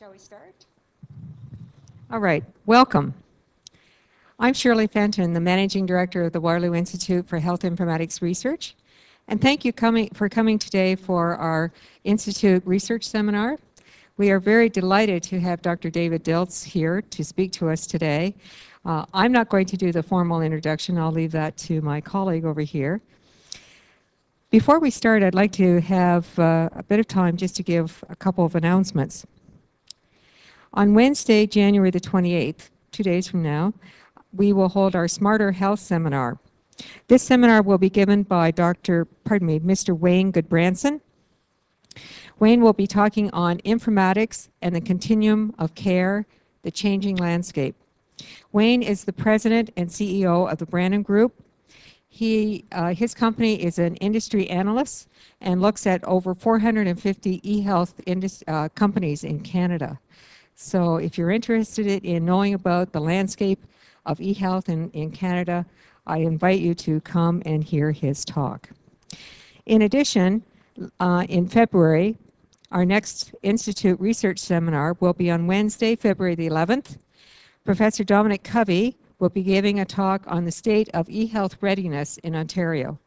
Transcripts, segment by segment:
Shall we start? All right, welcome. I'm Shirley Fenton, the Managing Director of the Waterloo Institute for Health Informatics Research. And thank you coming, for coming today for our Institute Research Seminar. We are very delighted to have Dr. David Dilts here to speak to us today. Uh, I'm not going to do the formal introduction. I'll leave that to my colleague over here. Before we start, I'd like to have uh, a bit of time just to give a couple of announcements. On Wednesday, January the 28th, two days from now, we will hold our Smarter Health Seminar. This seminar will be given by Dr. pardon me, Mr. Wayne Gudbranson. Wayne will be talking on informatics and the continuum of care, the changing landscape. Wayne is the president and CEO of the Branham Group. He, uh, his company is an industry analyst and looks at over 450 e-health uh, companies in Canada. So if you're interested in knowing about the landscape of eHealth in, in Canada, I invite you to come and hear his talk. In addition, uh, in February, our next Institute Research Seminar will be on Wednesday, February the 11th. Professor Dominic Covvey will be giving a talk on the state of eHealth readiness in Ontario.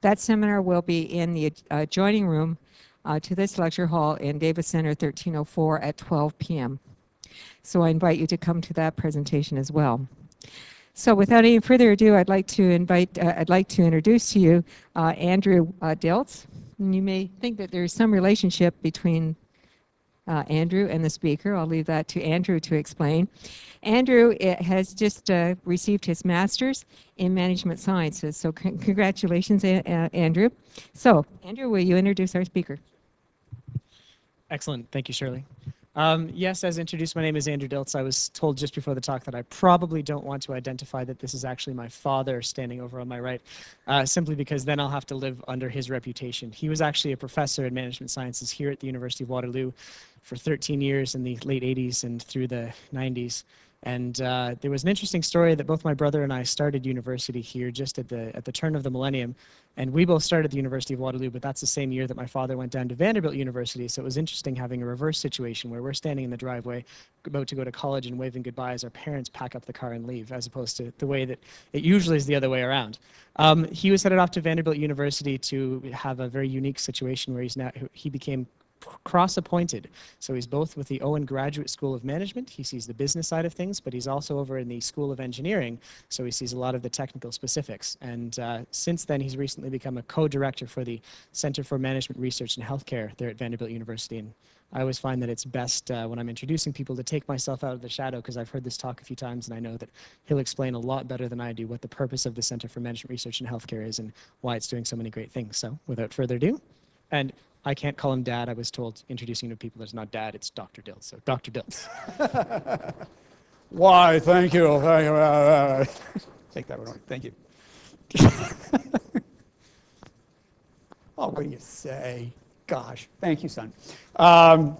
That seminar will be in the adjoining room uh, to this lecture hall in Davis Center 1304 at 12 p.m. So I invite you to come to that presentation as well. So without any further ado, I'd like to invite, uh, I'd like to introduce to you uh, Andrew uh, Dilts. And you may think that there's some relationship between uh, Andrew and the speaker. I'll leave that to Andrew to explain. Andrew eh, has just uh, received his master's in management sciences. So congratulations, Andrew. So Andrew, will you introduce our speaker? Excellent. Thank you, Shirley. Um, yes, as introduced, my name is Andrew Dilts. I was told just before the talk that I probably don't want to identify that this is actually my father standing over on my right, uh, simply because then I'll have to live under his reputation. He was actually a professor in management sciences here at the University of Waterloo for 13 years in the late 80s and through the 90s. And uh, there was an interesting story that both my brother and I started university here just at the at the turn of the millennium, and we both started the University of Waterloo. But that's the same year that my father went down to Vanderbilt University. So it was interesting having a reverse situation where we're standing in the driveway, about to go to college and waving goodbye as our parents pack up the car and leave, as opposed to the way that it usually is the other way around. Um, he was headed off to Vanderbilt University to have a very unique situation where he's now he became cross appointed. So he's both with the Owen Graduate School of Management. He sees the business side of things, but he's also over in the School of Engineering. So he sees a lot of the technical specifics. And uh, since then, he's recently become a co director for the Center for Management Research and Healthcare there at Vanderbilt University. And I always find that it's best uh, when I'm introducing people to take myself out of the shadow because I've heard this talk a few times and I know that he'll explain a lot better than I do what the purpose of the Center for Management Research and Healthcare is and why it's doing so many great things. So without further ado, and I can't call him dad. I was told introducing to people, it's not dad, it's Dr. Dilts. So Dr. Dilts. Why, thank you. Thank you. Take that one. away. Thank you. oh, what do you say? Gosh, thank you, son. Um,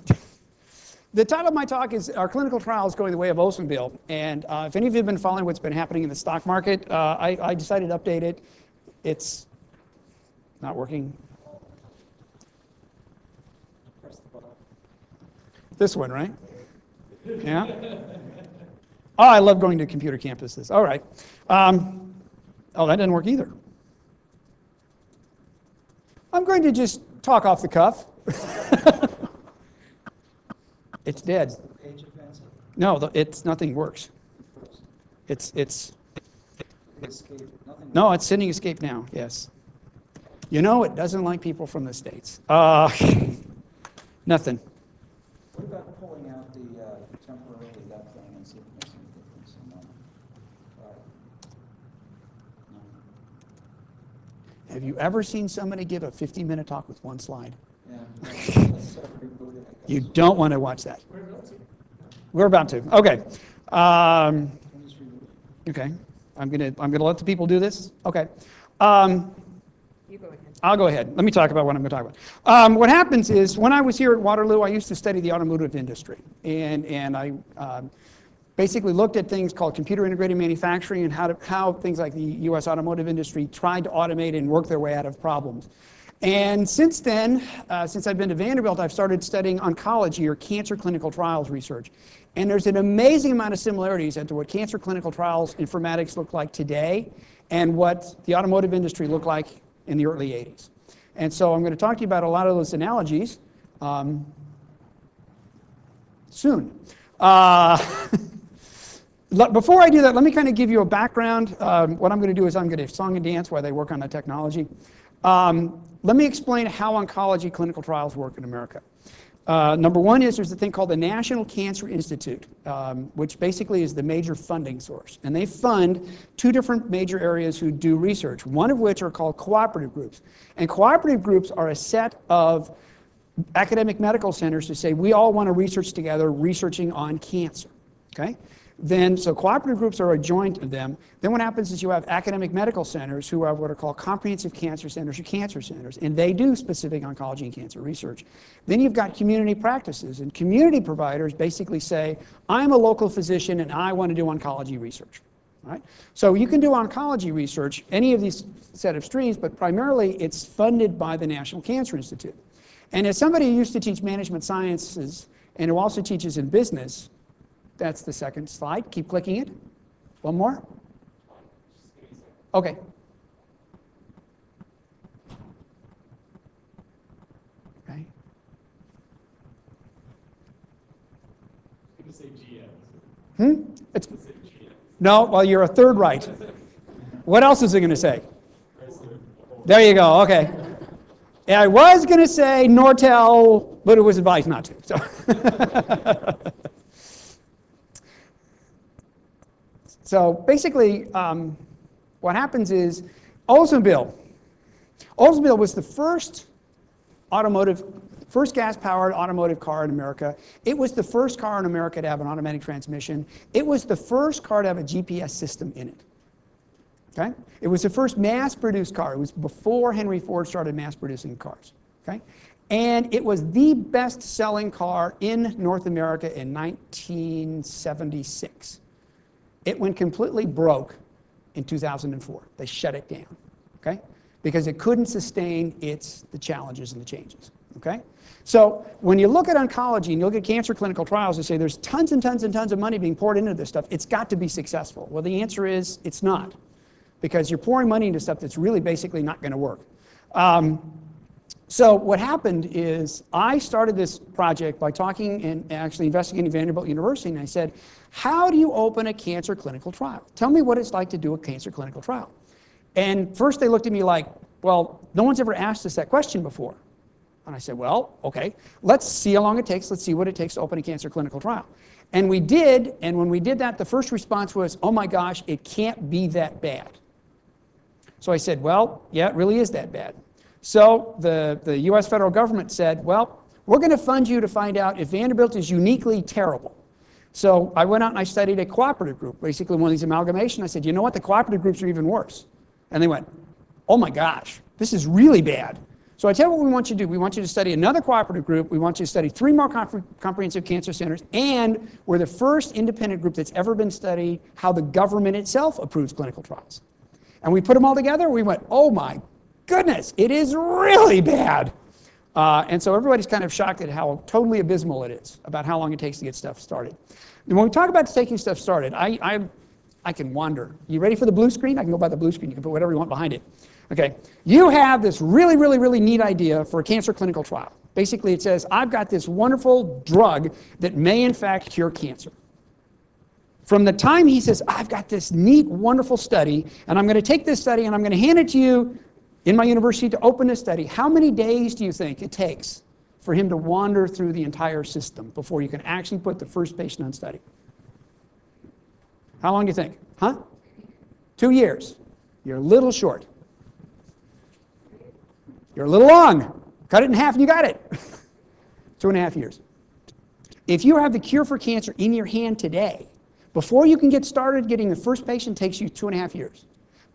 the title of my talk is Our Clinical Trials Going the Way of Oldsmobile. And uh, if any of you have been following what's been happening in the stock market, uh, I, I decided to update it. It's not working. This one, right? Yeah? Oh, I love going to computer campuses. All right. Um, oh, that didn't work either. I'm going to just talk off the cuff. it's dead. No, it's nothing works. It's it's. No, it's sending escape now. Yes. You know, it doesn't like people from the states. Uh, nothing. What about pulling out the uh, temporarily that thing and see if it makes any difference in No. Have you ever seen somebody give a 15-minute talk with one slide? Yeah. you don't want to watch that. We're about to. Okay. Um, okay. I'm gonna I'm gonna let the people do this. Okay. Um, you go ahead. I'll go ahead. Let me talk about what I'm going to talk about. Um, what happens is when I was here at Waterloo, I used to study the automotive industry. And, and I uh, basically looked at things called computer integrated manufacturing and how, to, how things like the US automotive industry tried to automate and work their way out of problems. And since then, uh, since I've been to Vanderbilt, I've started studying oncology or cancer clinical trials research. And there's an amazing amount of similarities into what cancer clinical trials informatics look like today and what the automotive industry looked like in the early 80s. And so I'm going to talk to you about a lot of those analogies um, soon. Uh, before I do that, let me kind of give you a background. Um, what I'm going to do is I'm going to song and dance while they work on the technology. Um, let me explain how oncology clinical trials work in America. Uh, number one is there's a thing called the National Cancer Institute, um, which basically is the major funding source. And they fund two different major areas who do research, one of which are called cooperative groups. And cooperative groups are a set of academic medical centers to say, we all want to research together, researching on cancer. Okay? Then, so cooperative groups are a joint of them. Then what happens is you have academic medical centers who have what are called comprehensive cancer centers or cancer centers, and they do specific oncology and cancer research. Then you've got community practices, and community providers basically say, I'm a local physician and I want to do oncology research. Right? So you can do oncology research, any of these set of streams, but primarily it's funded by the National Cancer Institute. And as somebody who used to teach management sciences and who also teaches in business, that's the second slide. Keep clicking it. One more. Okay. Okay. Hmm? It's, no, well, you're a third right. What else is it going to say? There you go. Okay. I was going to say Nortel, but it was advised not to. So. So basically, um, what happens is Oldsmobile. Oldsmobile was the first automotive, first gas-powered automotive car in America. It was the first car in America to have an automatic transmission. It was the first car to have a GPS system in it. Okay? It was the first mass-produced car. It was before Henry Ford started mass-producing cars. Okay? And it was the best-selling car in North America in 1976. It went completely broke in 2004. They shut it down, okay? Because it couldn't sustain its the challenges and the changes, okay? So when you look at oncology and you look at cancer clinical trials and say there's tons and tons and tons of money being poured into this stuff, it's got to be successful. Well, the answer is it's not, because you're pouring money into stuff that's really basically not going to work. Um, so what happened is I started this project by talking and actually investigating Vanderbilt University, and I said, how do you open a cancer clinical trial? Tell me what it's like to do a cancer clinical trial. And first they looked at me like, well, no one's ever asked us that question before. And I said, well, okay, let's see how long it takes. Let's see what it takes to open a cancer clinical trial. And we did, and when we did that, the first response was, oh my gosh, it can't be that bad. So I said, well, yeah, it really is that bad. So the, the US federal government said, well, we're going to fund you to find out if Vanderbilt is uniquely terrible. So I went out and I studied a cooperative group, basically one of these amalgamation. I said, you know what? The cooperative groups are even worse. And they went, oh my gosh, this is really bad. So I tell you what we want you to do. We want you to study another cooperative group. We want you to study three more comprehensive cancer centers. And we're the first independent group that's ever been studied how the government itself approves clinical trials. And we put them all together. We went, oh my goodness, it is really bad. Uh, and so everybody's kind of shocked at how totally abysmal it is about how long it takes to get stuff started. And when we talk about taking stuff started, I, I, I can wander. You ready for the blue screen? I can go by the blue screen. You can put whatever you want behind it. Okay, you have this really, really, really neat idea for a cancer clinical trial. Basically, it says, I've got this wonderful drug that may in fact cure cancer. From the time he says, I've got this neat, wonderful study, and I'm going to take this study and I'm going to hand it to you in my university to open a study, how many days do you think it takes for him to wander through the entire system before you can actually put the first patient on study? How long do you think? Huh? Two years. You're a little short. You're a little long. Cut it in half and you got it. Two and a half years. If you have the cure for cancer in your hand today, before you can get started getting the first patient takes you two and a half years.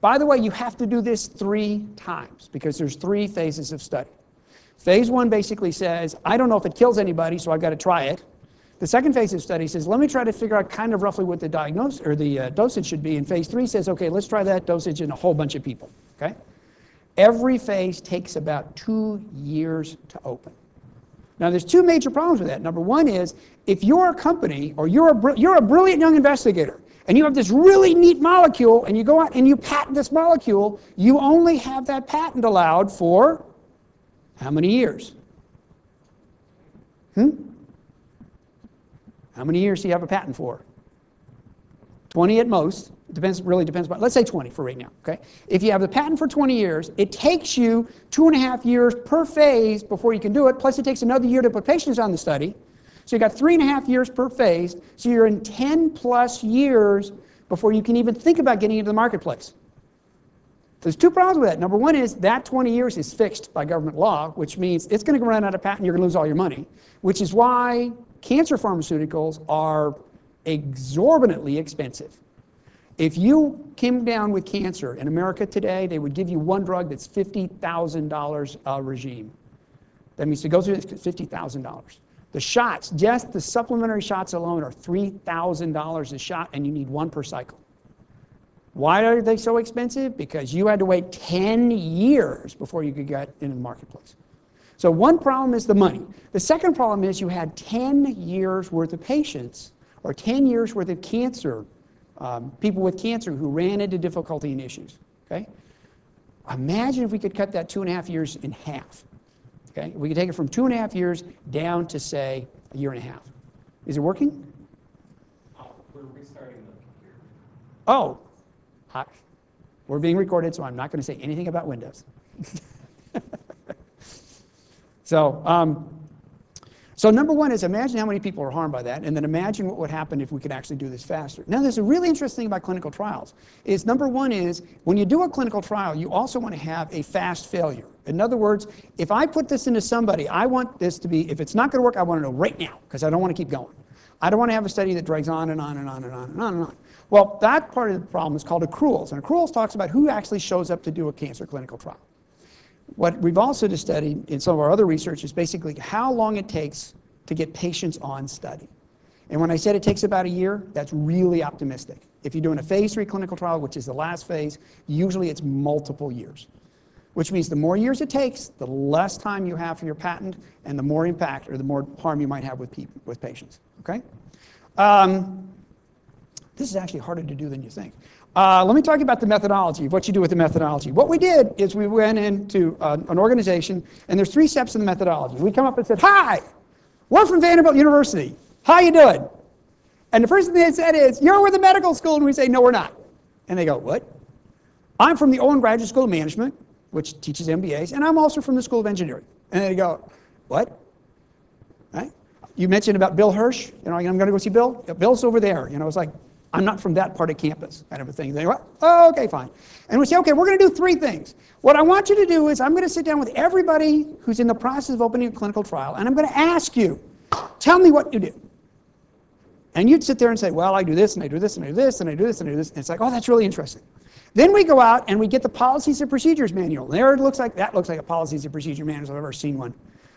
By the way, you have to do this three times because there's three phases of study. Phase one basically says, I don't know if it kills anybody, so I've got to try it. The second phase of study says, let me try to figure out kind of roughly what the diagnosis or the uh, dosage should be. And phase three says, okay, let's try that dosage in a whole bunch of people. Okay? Every phase takes about two years to open. Now, there's two major problems with that. Number one is if you're a company or you're a, you're a brilliant young investigator and you have this really neat molecule and you go out and you patent this molecule, you only have that patent allowed for how many years? Hmm? How many years do you have a patent for? 20 at most. It depends, really depends, but let's say 20 for right now, okay? If you have the patent for 20 years, it takes you two and a half years per phase before you can do it, plus it takes another year to put patients on the study. So you got three and a half years per phase, so you're in 10 plus years before you can even think about getting into the marketplace. There's two problems with that. Number one is that 20 years is fixed by government law, which means it's going to run out of patent, you're going to lose all your money, which is why cancer pharmaceuticals are exorbitantly expensive. If you came down with cancer in America today, they would give you one drug that's $50,000 a regime. That means to go through this, $50,000. The shots, just the supplementary shots alone are $3,000 a shot, and you need one per cycle. Why are they so expensive? Because you had to wait 10 years before you could get into the marketplace. So one problem is the money. The second problem is you had 10 years worth of patients or 10 years worth of cancer, um, people with cancer who ran into difficulty and issues. Okay? Imagine if we could cut that two and a half years in half. Okay? We can take it from two and a half years down to, say, a year and a half. Is it working? Oh, We're restarting the computer. Oh, we're being recorded, so I'm not going to say anything about Windows. so, um, so number one is imagine how many people are harmed by that, and then imagine what would happen if we could actually do this faster. Now, there's a really interesting thing about clinical trials. Is number one is when you do a clinical trial, you also want to have a fast failure. In other words, if I put this into somebody, I want this to be, if it's not going to work, I want to know right now because I don't want to keep going. I don't want to have a study that drags on and on and on and on and on and on. Well, that part of the problem is called accruals, and accruals talks about who actually shows up to do a cancer clinical trial. What we've also studied in some of our other research is basically how long it takes to get patients on study. And when I said it takes about a year, that's really optimistic. If you're doing a phase three clinical trial, which is the last phase, usually it's multiple years, which means the more years it takes, the less time you have for your patent and the more impact or the more harm you might have with, with patients. Okay? Um, this is actually harder to do than you think. Uh, let me talk about the methodology, what you do with the methodology. What we did is we went into uh, an organization, and there's three steps in the methodology. We come up and said, hi, we're from Vanderbilt University. How you doing? And the first thing they said is, you're with the medical school. And we say, no, we're not. And they go, what? I'm from the Owen Graduate School of Management, which teaches MBAs, and I'm also from the School of Engineering. And they go, what? Right? You mentioned about Bill Hirsch. You know, I'm going to go see Bill. Yeah, Bill's over there. You know, it's like, I'm not from that part of campus, kind of a thing. They go, oh, okay, fine. And we say, okay, we're going to do three things. What I want you to do is I'm going to sit down with everybody who's in the process of opening a clinical trial, and I'm going to ask you, tell me what you do. And you'd sit there and say, well, I do this, and I do this, and I do this, and I do this, and I do this. And it's like, oh, that's really interesting. Then we go out and we get the policies and procedures manual. There it looks like, that looks like a policies and procedure manual I've ever seen one.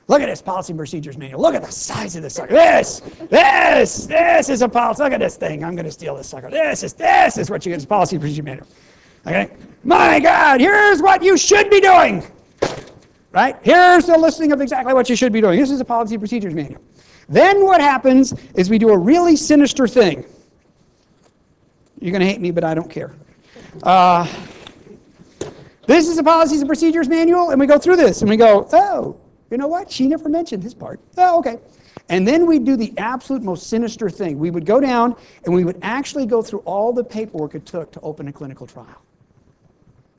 Look at this policy and procedures manual. Look at the size of this sucker. This, this, this is a policy. Look at this thing. I'm going to steal this sucker. This is, this is what you get as policy and procedure manual. Okay? My God, here's what you should be doing. Right? Here's the listing of exactly what you should be doing. This is a policy and procedures manual. Then what happens is we do a really sinister thing. You're going to hate me, but I don't care. Uh, this is a policies and procedures manual, and we go through this, and we go, oh, you know what? She never mentioned this part. Oh, okay. And then we'd do the absolute most sinister thing. We would go down and we would actually go through all the paperwork it took to open a clinical trial.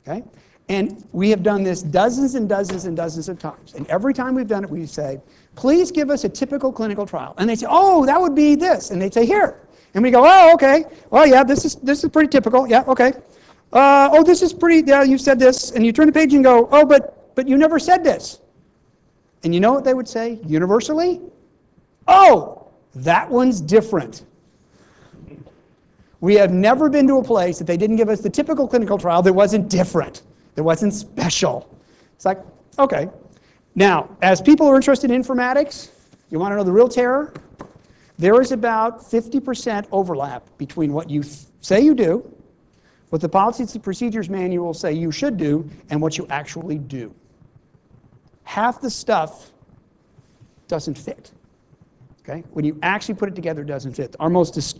Okay? And we have done this dozens and dozens and dozens of times. And every time we've done it, we say, please give us a typical clinical trial. And they say, oh, that would be this. And they say, here. And we go, oh, okay. Well, yeah, this is, this is pretty typical. Yeah, okay. Uh, oh, this is pretty, yeah, you said this. And you turn the page and go, oh, but, but you never said this. And you know what they would say universally? Oh, that one's different. We have never been to a place that they didn't give us the typical clinical trial that wasn't different, that wasn't special. It's like, okay. Now, as people are interested in informatics, you want to know the real terror? There is about 50% overlap between what you say you do, what the policies and procedures manual say you should do and what you actually do. Half the stuff doesn't fit. Okay? When you actually put it together, it doesn't fit. Our most dis-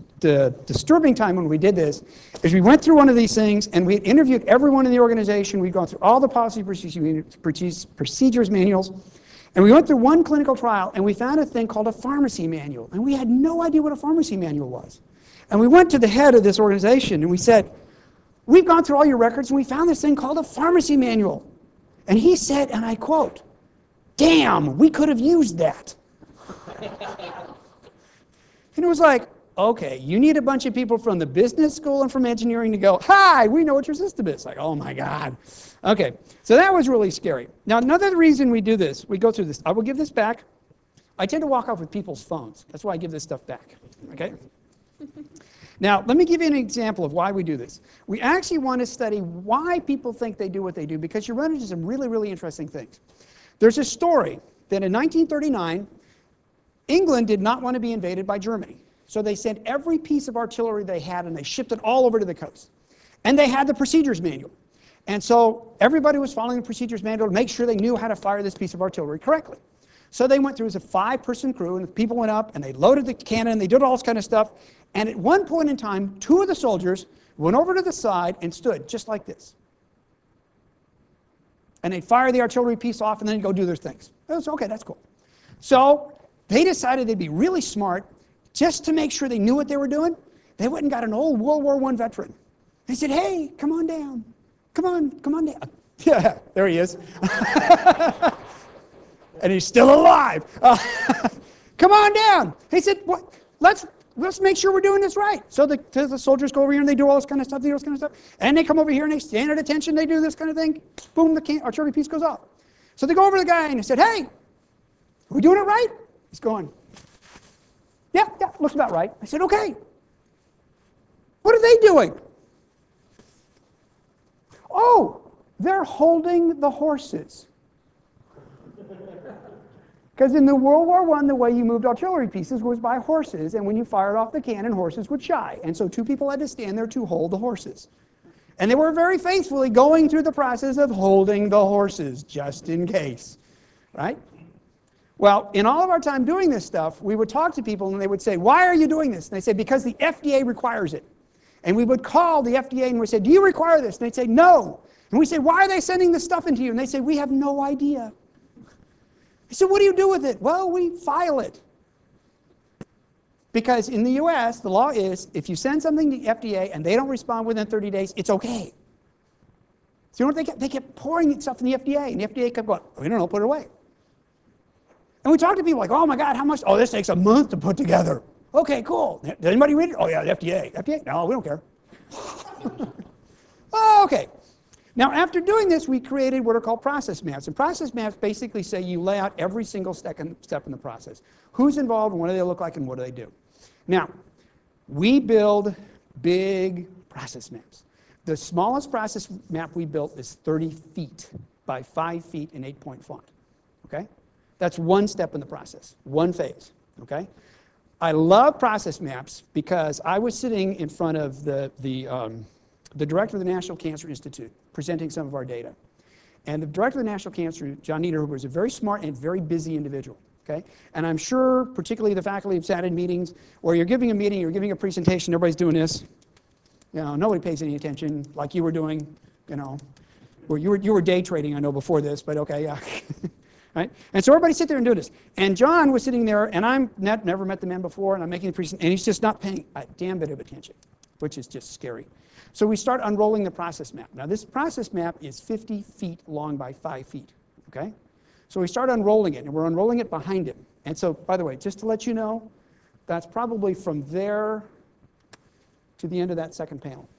disturbing time when we did this is we went through one of these things and we interviewed everyone in the organization. We'd gone through all the policy procedures manuals, and we went through one clinical trial and we found a thing called a pharmacy manual. And we had no idea what a pharmacy manual was. And we went to the head of this organization and we said, We've gone through all your records and we found this thing called a pharmacy manual. And he said, and I quote, Damn, we could have used that. and it was like, okay, you need a bunch of people from the business school and from engineering to go, hi, we know what your system is. Like, oh my God. Okay, so that was really scary. Now, another reason we do this, we go through this, I will give this back. I tend to walk off with people's phones. That's why I give this stuff back. Okay? Now, let me give you an example of why we do this. We actually want to study why people think they do what they do because you run into some really, really interesting things. There's a story that in 1939, England did not want to be invaded by Germany. So they sent every piece of artillery they had and they shipped it all over to the coast. And they had the procedures manual. And so everybody was following the procedures manual to make sure they knew how to fire this piece of artillery correctly. So they went through as a five person crew, and the people went up and they loaded the cannon, and they did all this kind of stuff. And at one point in time, two of the soldiers went over to the side and stood just like this. And they'd fire the artillery piece off and then go do their things. It was okay, that's cool. So they decided they'd be really smart just to make sure they knew what they were doing. They went and got an old World War I veteran. They said, hey, come on down. Come on, come on down. Yeah, there he is. and he's still alive. Uh, come on down. He said, what? Let's, let's make sure we're doing this right. So the, the soldiers go over here and they do all this kind of stuff, they do all this kind of stuff. And they come over here and they stand at attention, they do this kind of thing. Boom, the can- artillery piece goes off. So they go over to the guy and they said, hey, are we doing it right? He's going, yeah, yeah, looks about right. I said, okay. What are they doing? Oh, they're holding the horses. Because in the World War I, the way you moved artillery pieces was by horses, and when you fired off the cannon, horses would shy. And so two people had to stand there to hold the horses. And they were very faithfully going through the process of holding the horses, just in case. Right? Well, in all of our time doing this stuff, we would talk to people and they would say, Why are you doing this? And they say, Because the FDA requires it. And we would call the FDA and we say, Do you require this? And they'd say, No. And we say, Why are they sending this stuff into you? And they say, We have no idea. I said, What do you do with it? Well, we file it. Because in the US, the law is if you send something to the FDA and they don't respond within 30 days, it's okay. So you know what they kept? They kept pouring stuff in the FDA, and the FDA kept going, We don't know, put it away. And we talk to people like, oh my God, how much? Oh, this takes a month to put together. Okay, cool. Did anybody read it? Oh, yeah, the FDA. FDA? No, we don't care. oh, okay. Now, after doing this, we created what are called process maps. And process maps basically say you lay out every single step in the process. Who's involved, what do they look like, and what do they do? Now, we build big process maps. The smallest process map we built is 30 feet by 5 feet in 8 point font. Okay? That's one step in the process, one phase, okay? I love process maps because I was sitting in front of the, the, um, the director of the National Cancer Institute presenting some of our data. And the director of the National Cancer, John Niederhuber, is a very smart and very busy individual. Okay? And I'm sure, particularly the faculty have sat in meetings where you're giving a meeting, you're giving a presentation, everybody's doing this. You know, nobody pays any attention like you were doing, you know. Where you were, you were day trading, I know, before this, but okay, yeah. right? And so everybody sit there and do this. And John was sitting there, and I'm not, never met the man before, and I'm making the presentation, and he's just not paying a damn bit of attention, which is just scary. So we start unrolling the process map. Now this process map is 50 feet long by 5 feet, okay? So we start unrolling it, and we're unrolling it behind him. And so, by the way, just to let you know, that's probably from there to the end of that second panel.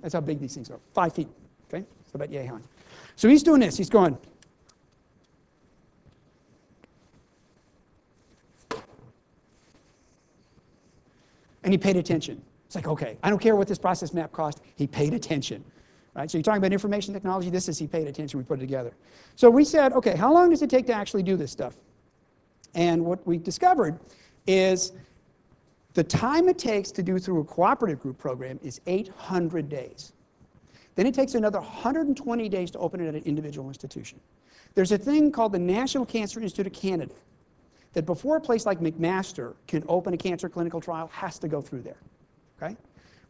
That's how big these things are, five feet, okay? So about yay high. So he's doing this, he's going, and he paid attention. Like, okay, I don't care what this process map cost, he paid attention. Right? So you're talking about information technology, this is he paid attention, we put it together. So we said, okay, how long does it take to actually do this stuff? And what we discovered is the time it takes to do through a cooperative group program is 800 days. Then it takes another 120 days to open it at an individual institution. There's a thing called the National Cancer Institute of Canada that before a place like McMaster can open a cancer clinical trial has to go through there. Okay?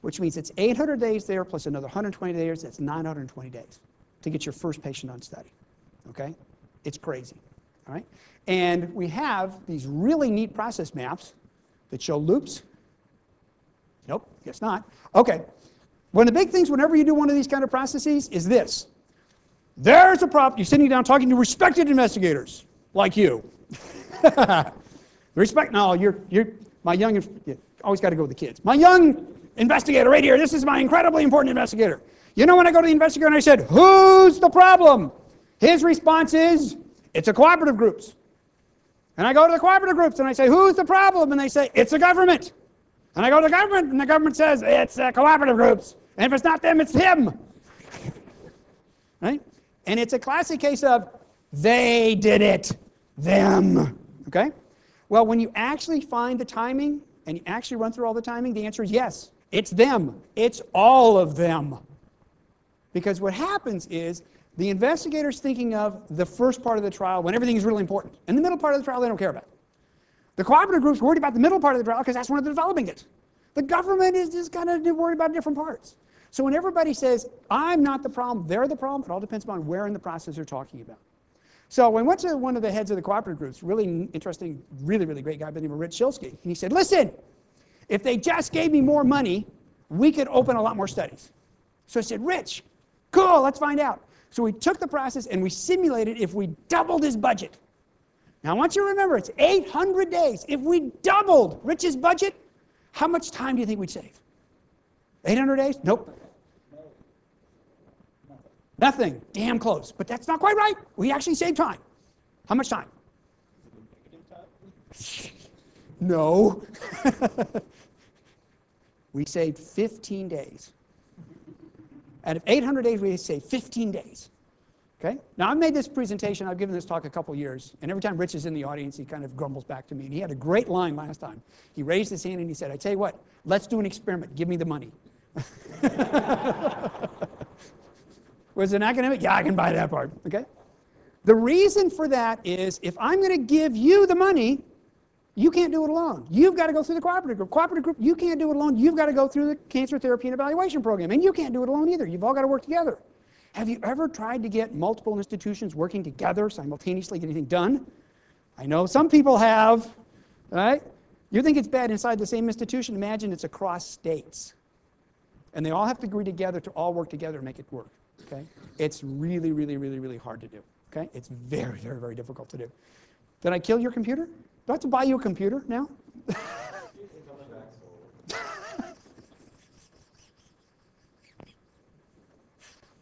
Which means it's 800 days there plus another 120 days, that's 920 days to get your first patient on study. Okay? It's crazy. All right? And we have these really neat process maps that show loops. Nope, guess not. Okay. One of the big things whenever you do one of these kind of processes is this. There's a problem. You're sitting down talking to respected investigators like you. Respect, no, you're, you're my young, you always got to go with the kids. My young investigator right here, this is my incredibly important investigator. You know when I go to the investigator and I said, who's the problem? His response is, it's a cooperative groups. And I go to the cooperative groups and I say, who's the problem? And they say, it's the government. And I go to the government and the government says, it's uh, cooperative groups. And if it's not them, it's him. right? And it's a classic case of, they did it, them. Okay? Well, when you actually find the timing and you actually run through all the timing, the answer is yes. It's them. It's all of them. Because what happens is the investigator's thinking of the first part of the trial when everything is really important. And the middle part of the trial, they don't care about. The cooperative group's worried about the middle part of the trial because that's when they're developing it. The government is just kind of worried about different parts. So when everybody says, I'm not the problem, they're the problem, it all depends upon where in the process they're talking about. So when I went to one of the heads of the cooperative groups, really interesting, really, really great guy by the name of Rich Schilsky, and he said, listen, if they just gave me more money, we could open a lot more studies. So I said, Rich, cool, let's find out. So we took the process and we simulated if we doubled his budget. Now I want you to remember, it's 800 days. If we doubled Rich's budget, how much time do you think we'd save? 800 days? Nope. Nothing. Damn close. But that's not quite right. We actually saved time. How much time? No. we saved 15 days. Out of 800 days, we saved 15 days. Okay? Now, I've made this presentation, I've given this talk a couple years, and every time Rich is in the audience, he kind of grumbles back to me. And he had a great line last time. He raised his hand and he said, I tell you what, let's do an experiment. Give me the money. Was an academic? Yeah, I can buy that part. Okay? The reason for that is if I'm going to give you the money, you can't do it alone. You've got to go through the cooperative group. Cooperative group, you can't do it alone. You've got to go through the cancer therapy and evaluation program. And you can't do it alone either. You've all got to work together. Have you ever tried to get multiple institutions working together simultaneously, get anything done? I know some people have, right? You think it's bad inside the same institution? Imagine it's across states. And they all have to agree together to all work together to make it work. Okay? It's really, really, really, really hard to do. Okay? It's very, very, very difficult to do. Did I kill your computer? Do I have to buy you a computer now?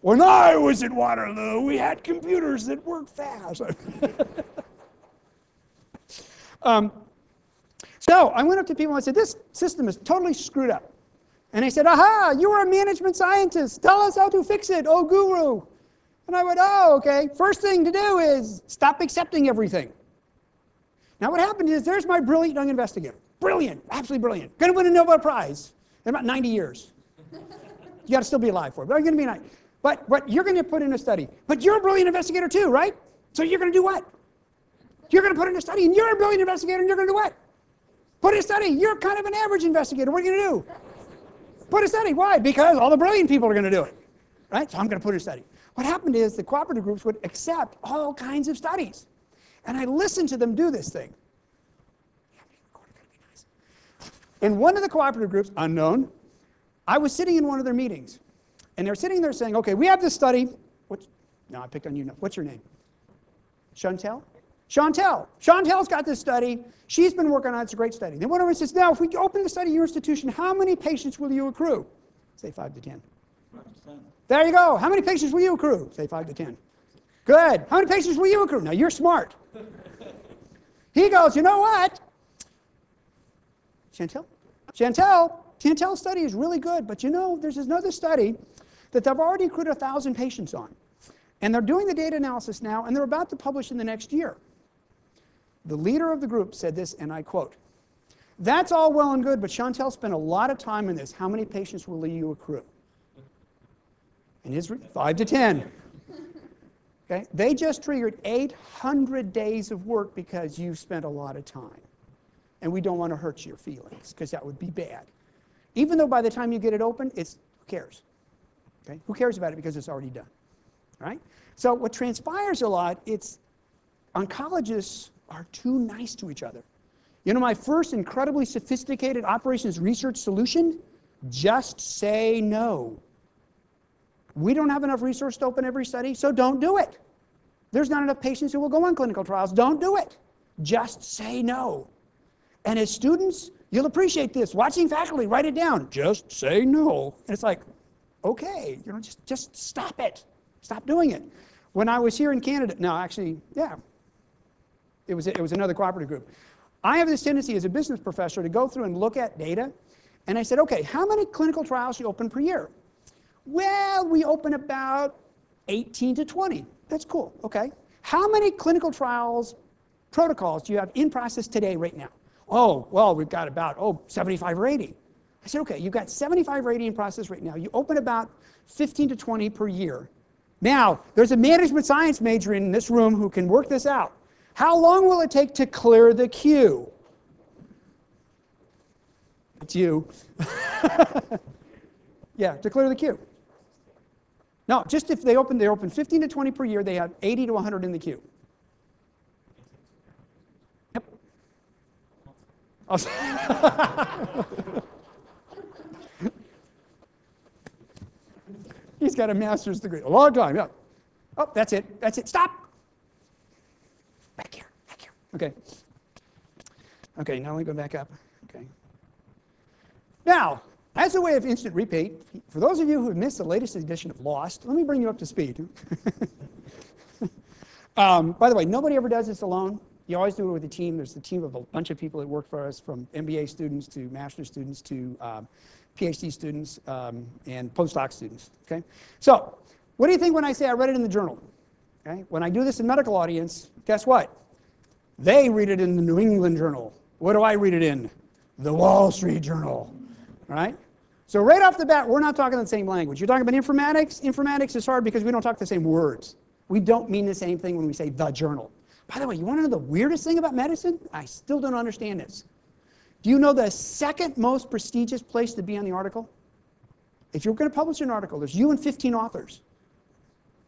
when I was at Waterloo, we had computers that worked fast. um, so I went up to people and I said, This system is totally screwed up. And they said, Aha, you are a management scientist. Tell us how to fix it, oh guru. And I went, Oh, okay. First thing to do is stop accepting everything. Now, what happened is there's my brilliant young investigator. Brilliant, absolutely brilliant. Going to win a Nobel Prize in about 90 years. you got to still be alive for it, but I'm going to be nice. But, but you're going to put in a study. But you're a brilliant investigator too, right? So you're going to do what? You're going to put in a study, and you're a brilliant investigator, and you're going to do what? Put in a study. You're kind of an average investigator. What are you going to do? Put a study. Why? Because all the brilliant people are going to do it. Right? So I'm going to put a study. What happened is the cooperative groups would accept all kinds of studies. And I listened to them do this thing. In one of the cooperative groups, unknown, I was sitting in one of their meetings. And they're sitting there saying, okay, we have this study. What's, no, I picked on you. What's your name? Chantel? Chantel. Chantel's got this study. She's been working on it. It's a great study. Then one of them says, now, if we open the study at your institution, how many patients will you accrue? Say five to 10. There you go. How many patients will you accrue? Say five to 10. Good. How many patients will you accrue? Now, you're smart. He goes, you know what? Chantel? Chantel, Chantel's study is really good, but you know, there's another study that they've already accrued 1,000 patients on. And they're doing the data analysis now, and they're about to publish in the next year. The leader of the group said this, and I quote, That's all well and good, but Chantel spent a lot of time in this. How many patients will you accrue? And his, five to 10. Okay? They just triggered 800 days of work because you spent a lot of time. And we don't want to hurt your feelings because that would be bad. Even though by the time you get it open, it's who cares? Okay? Who cares about it because it's already done? Right? So what transpires a lot, it's oncologists are too nice to each other. You know, my first incredibly sophisticated operations research solution, just say no. We don't have enough resources to open every study, so don't do it. There's not enough patients who will go on clinical trials. Don't do it. Just say no. And as students, you'll appreciate this. Watching faculty, write it down. Just say no. And it's like, okay, you know, just, just stop it. Stop doing it. When I was here in Canada, no, actually, yeah, it was, it was another cooperative group. I have this tendency as a business professor to go through and look at data. And I said, okay, how many clinical trials you open per year? Well, we open about 18 to 20. That's cool, okay. How many clinical trials protocols do you have in process today, right now? Oh, well, we've got about, oh, 75 or 80. I said, okay, you've got 75 or 80 in process right now. You open about 15 to 20 per year. Now, there's a management science major in this room who can work this out. How long will it take to clear the queue? It's you. yeah, to clear the queue. No, just if they open, they open 15 to 20 per year, they have 80 to 100 in the queue. Yep. He's got a master's degree. A long time, yeah. Oh, that's it. That's it. Stop. Back here. Back here. Okay. Okay, now let me go back up. Okay. Now, as a way of instant repeat, for those of you who have missed the latest edition of Lost, let me bring you up to speed. um, by the way, nobody ever does this alone. You always do it with a team. There's a team of a bunch of people that work for us, from MBA students to master's students to um, PhD students um, and postdoc students. Okay, so what do you think when I say I read it in the journal? Okay, when I do this in medical audience, guess what? They read it in the New England Journal. What do I read it in? The Wall Street Journal. Right? So right off the bat, we're not talking the same language. You're talking about informatics. Informatics is hard because we don't talk the same words. We don't mean the same thing when we say the journal. By the way, you want to know the weirdest thing about medicine? I still don't understand this. Do you know the second most prestigious place to be on the article? If you're going to publish an article, there's you and 15 authors.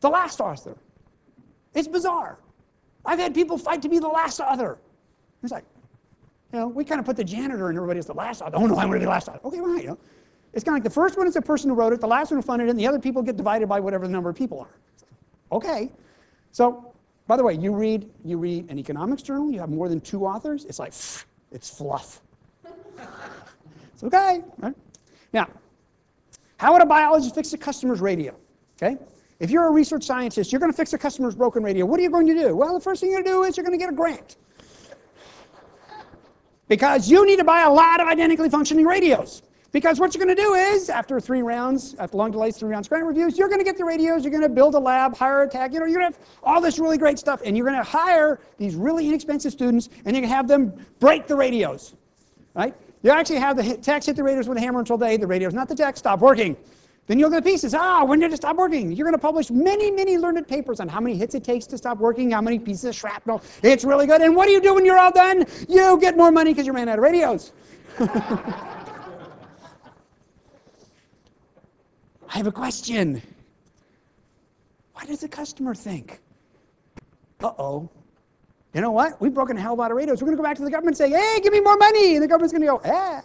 The last author. It's bizarre. I've had people fight to be the last author. It's like, you know, we kind of put the janitor and everybody as the last author. Oh no, I want to be the last author. Okay, right. You know, it's kind of like the first one is the person who wrote it, the last one who funded it, and the other people get divided by whatever the number of people are. Okay. So by the way, you read, you read an economics journal, you have more than two authors, it's like, it's fluff. it's okay. Right? Now, how would a biologist fix a customer's radio? Okay? If you're a research scientist, you're going to fix a customer's broken radio. What are you going to do? Well, the first thing you're going to do is you're going to get a grant. Because you need to buy a lot of identically functioning radios. Because what you're going to do is, after three rounds, after long delays, three rounds grant reviews, you're going to get the radios, you're going to build a lab, hire a tech, you know, you're going to have all this really great stuff, and you're going to hire these really inexpensive students, and you're going to have them break the radios, right? You actually have the techs hit the radios with a hammer until they, the radios, not the tech, stop working. Then you'll get a piece pieces. Ah, when did it stop working? You're going to publish many, many learned papers on how many hits it takes to stop working, how many pieces of shrapnel. It's really good. And what do you do when you're all done? You get more money because you ran out of radios. I have a question. What does the customer think? Uh oh. You know what? We've broken a hell of a lot of radios. We're going to go back to the government and say, hey, give me more money. And the government's going to go, eh.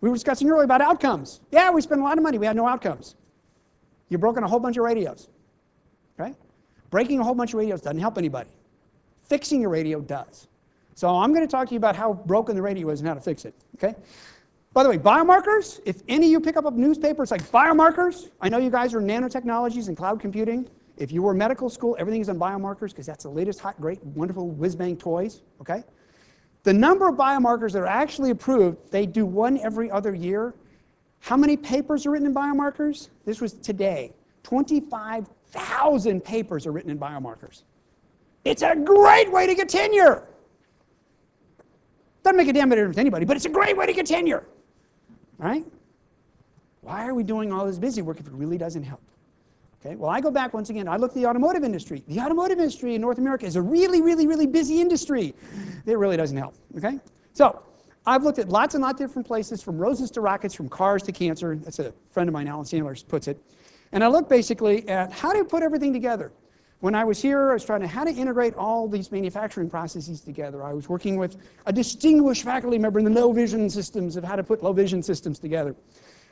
We were discussing earlier about outcomes. Yeah, we spent a lot of money. We had no outcomes. You've broken a whole bunch of radios. Right? Breaking a whole bunch of radios doesn't help anybody. Fixing your radio does. So I'm going to talk to you about how broken the radio is and how to fix it. Okay? By the way, biomarkers, if any of you pick up a newspaper, it's like biomarkers. I know you guys are nanotechnologies and cloud computing. If you were medical school, everything is on biomarkers because that's the latest hot, great, wonderful whiz-bang toys, okay? The number of biomarkers that are actually approved, they do one every other year. How many papers are written in biomarkers? This was today. 25,000 papers are written in biomarkers. It's a great way to get tenure. Doesn't make a damn bit of difference to anybody, but it's a great way to get tenure. Right? Why are we doing all this busy work if it really doesn't help? Okay, well, I go back once again, I look at the automotive industry. The automotive industry in North America is a really, really, really busy industry. It really doesn't help. Okay? So I've looked at lots and lots of different places, from roses to rockets, from cars to cancer. That's a friend of mine, Alan Sandler, puts it. And I look basically at how to put everything together? When I was here, I was trying to how to integrate all these manufacturing processes together. I was working with a distinguished faculty member in the low vision systems of how to put low vision systems together.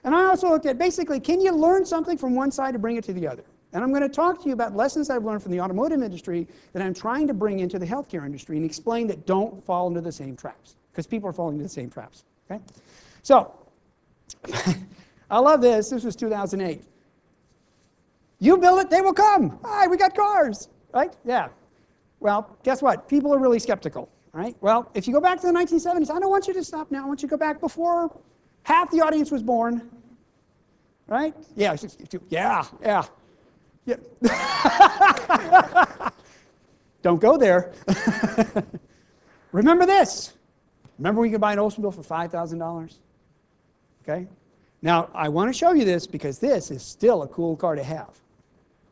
And I also looked at basically, can you learn something from one side to bring it to the other? And I'm going to talk to you about lessons I've learned from the automotive industry that I'm trying to bring into the healthcare industry and explain that don't fall into the same traps because people are falling into the same traps. Okay? So, I love this. This was 2008. You build it, they will come. Hi, we got cars, right? Yeah. Well, guess what? People are really skeptical, right? Well, if you go back to the 1970s, I don't want you to stop now. I want you to go back before half the audience was born, right? Yeah, yeah, yeah. yeah. don't go there. Remember this. Remember we could buy an Oldsmobile for $5,000? Okay? Now, I want to show you this because this is still a cool car to have.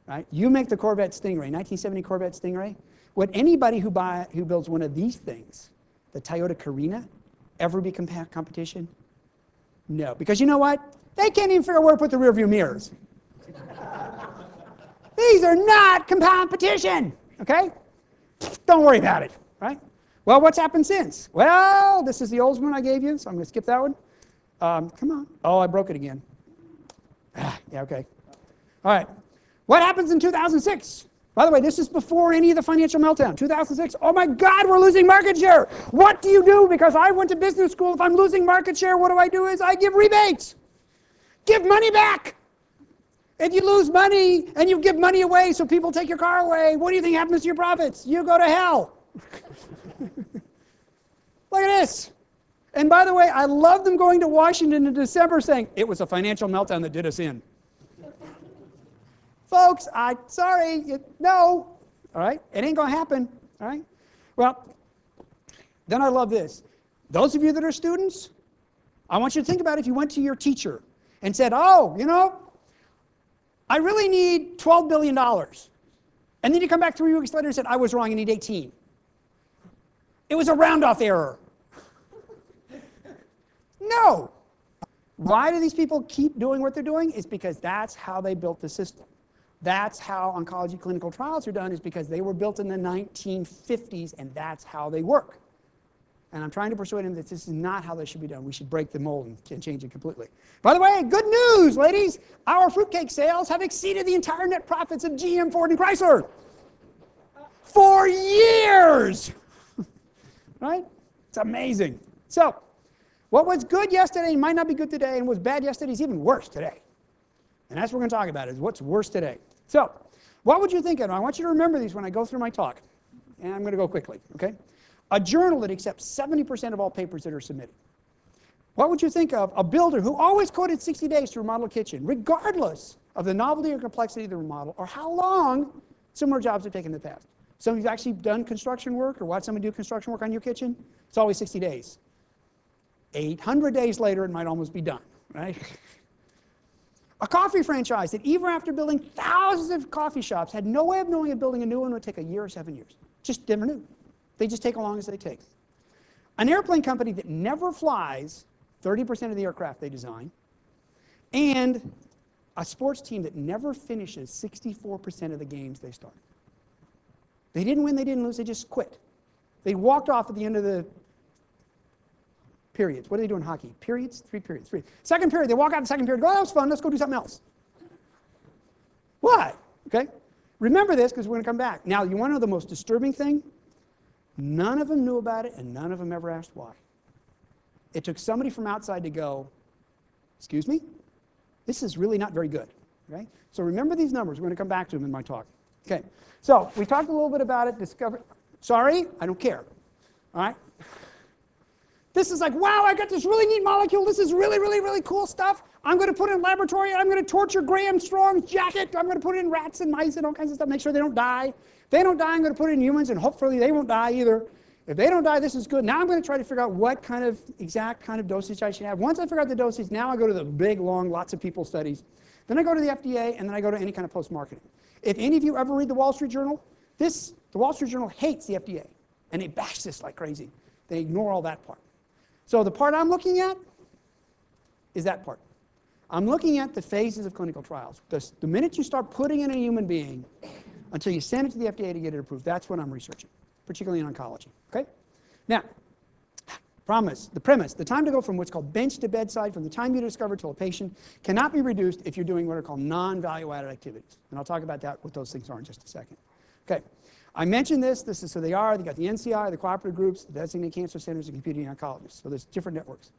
Right? You make the Corvette Stingray, 1970 Corvette Stingray. Would anybody who, buy, who builds one of these things, the Toyota Carina, ever be comp- competition? No, because you know what? They can't even figure out where to put the rearview mirrors. These are not competition, okay? Don't worry about it, right? Well, what's happened since? Well, this is the old one I gave you, so I'm going to skip that one. Um, come on. Oh, I broke it again. Ah, yeah, okay. All right. What happens in 2006? By the way, this is before any of the financial meltdown. 2006, oh my God, we're losing market share. What do you do? Because I went to business school. If I'm losing market share, what do I do? Is I give rebates. Give money back. If you lose money and you give money away so people take your car away, what do you think happens to your profits? You go to hell. Look at this. And by the way, I love them going to Washington in December saying it was a financial meltdown that did us in. Folks, I sorry, it, no. All right, it ain't gonna happen. All right. Well, then I love this. Those of you that are students, I want you to think about if you went to your teacher and said, "Oh, you know, I really need 12 billion dollars," and then you come back three weeks later and said, "I was wrong. I need 18." It was a round-off error. no. Why do these people keep doing what they're doing? Is because that's how they built the system. That's how oncology clinical trials are done, is because they were built in the 1950s and that's how they work. And I'm trying to persuade him that this is not how they should be done. We should break the mold and change it completely. By the way, good news, ladies. Our fruitcake sales have exceeded the entire net profits of GM, Ford, and Chrysler for years. right? It's amazing. So, what was good yesterday might not be good today, and what was bad yesterday is even worse today. And that's what we're going to talk about is what's worse today. So, what would you think of? I want you to remember these when I go through my talk. And I'm going to go quickly, okay? A journal that accepts 70% of all papers that are submitted. What would you think of a builder who always quoted 60 days to remodel a kitchen, regardless of the novelty or complexity of the remodel or how long similar jobs have taken in the past? Some of you have actually done construction work or watched someone do construction work on your kitchen. It's always 60 days. 800 days later, it might almost be done, right? A coffee franchise that even after building thousands of coffee shops had no way of knowing if building a new one would take a year or seven years. Just never knew. They just take as long as they take. An airplane company that never flies 30% of the aircraft they design, and a sports team that never finishes 64% of the games they start. They didn't win, they didn't lose, they just quit. They walked off at the end of the periods. What do they do in hockey? Periods? Three periods. Three. Second period, they walk out the second period, go, oh, that was fun, let's go do something else. Why? Okay? Remember this because we're going to come back. Now, you want to know the most disturbing thing? None of them knew about it and none of them ever asked why. It took somebody from outside to go, excuse me? This is really not very good. Okay? So remember these numbers. We're going to come back to them in my talk. Okay. So we talked a little bit about it. Discover. Sorry, I don't care. All right. This is like, wow, I got this really neat molecule. This is really, really, really cool stuff. I'm going to put it in laboratory. I'm going to torture Graham Strong's jacket. I'm going to put it in rats and mice and all kinds of stuff. Make sure they don't die. If they don't die, I'm going to put it in humans, and hopefully they won't die either. If they don't die, this is good. Now I'm going to try to figure out what kind of exact kind of dosage I should have. Once I figure out the dosage, now I go to the big, long, lots of people studies. Then I go to the FDA, and then I go to any kind of post-marketing. If any of you ever read the Wall Street Journal, this, the Wall Street Journal hates the FDA, and they bash this like crazy. They ignore all that part. So the part I'm looking at is that part. I'm looking at the phases of clinical trials. The, the minute you start putting in a human being until you send it to the FDA to get it approved, that's what I'm researching, particularly in oncology. Okay? Now, promise, the premise, the time to go from what's called bench to bedside, from the time you discover to a patient, cannot be reduced if you're doing what are called non-value added activities. And I'll talk about that, what those things are in just a second. Okay. I mentioned this, this is so they are, they got the NCI, the cooperative groups, the designated cancer centers, and community oncologists. So there's different networks.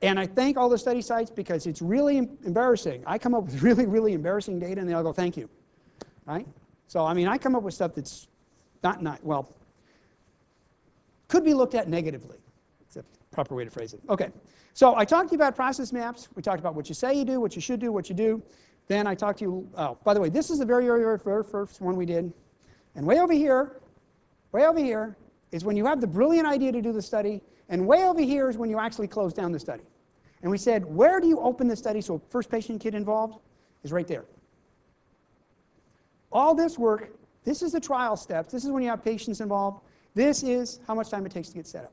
And I thank all the study sites because it's really embarrassing. I come up with really, really embarrassing data and they all go, thank you. Right? So, I mean, I come up with stuff that's not, not well, could be looked at negatively. It's a proper way to phrase it. Okay. So I talked to you about process maps. We talked about what you say you do, what you should do, what you do. Then I talked to you, oh, by the way, this is the very, very, very first one we did. And way over here, way over here, is when you have the brilliant idea to do the study, and way over here is when you actually close down the study. And we said, where do you open the study so first patient kid involved is right there. All this work, this is the trial steps. This is when you have patients involved. This is how much time it takes to get set up.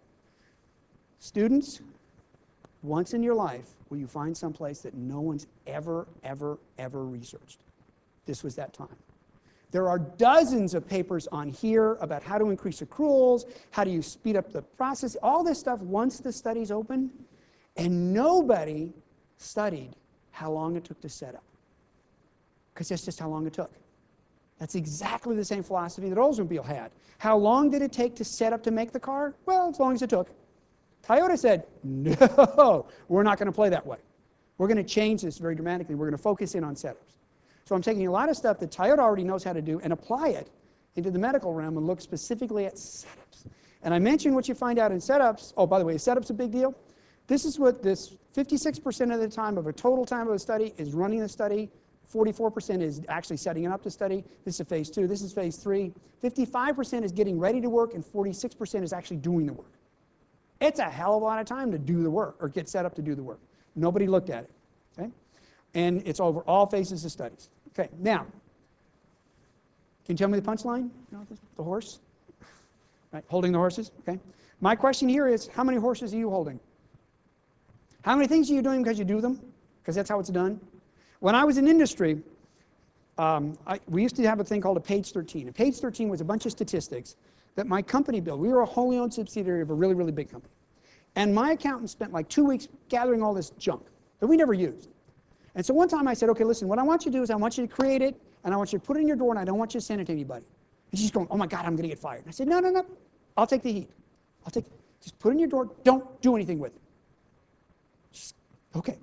Students, once in your life will you find someplace that no one's ever, ever, ever researched. This was that time. There are dozens of papers on here about how to increase accruals, how do you speed up the process, all this stuff once the study's open, and nobody studied how long it took to set up. Because that's just how long it took. That's exactly the same philosophy that Oldsmobile had. How long did it take to set up to make the car? Well, as long as it took. Toyota said, no, we're not going to play that way. We're going to change this very dramatically. We're going to focus in on setups. So I'm taking a lot of stuff that Toyota already knows how to do and apply it into the medical realm and look specifically at setups. And I mentioned what you find out in setups. Oh, by the way, setup's a big deal. This is what this 56% of the time of a total time of a study is running the study. 44% is actually setting it up the study. This is phase two. This is phase three. 55% is getting ready to work, and 46% is actually doing the work. It's a hell of a lot of time to do the work or get set up to do the work. Nobody looked at it. Okay? And it's over all phases of studies. Okay, now, can you tell me the punchline? You know, the horse? Right, holding the horses? Okay. My question here is how many horses are you holding? How many things are you doing because you do them? Because that's how it's done. When I was in industry, um, I, we used to have a thing called a page 13. A page 13 was a bunch of statistics that my company built. We were a wholly owned subsidiary of a really, really big company. And my accountant spent like two weeks gathering all this junk that we never used. And so one time I said, okay, listen, what I want you to do is I want you to create it and I want you to put it in your door and I don't want you to send it to anybody. And she's going, oh my God, I'm going to get fired. And I said, no, no, no, I'll take the heat. I'll take, just put it in your door. Don't do anything with it. She's, okay.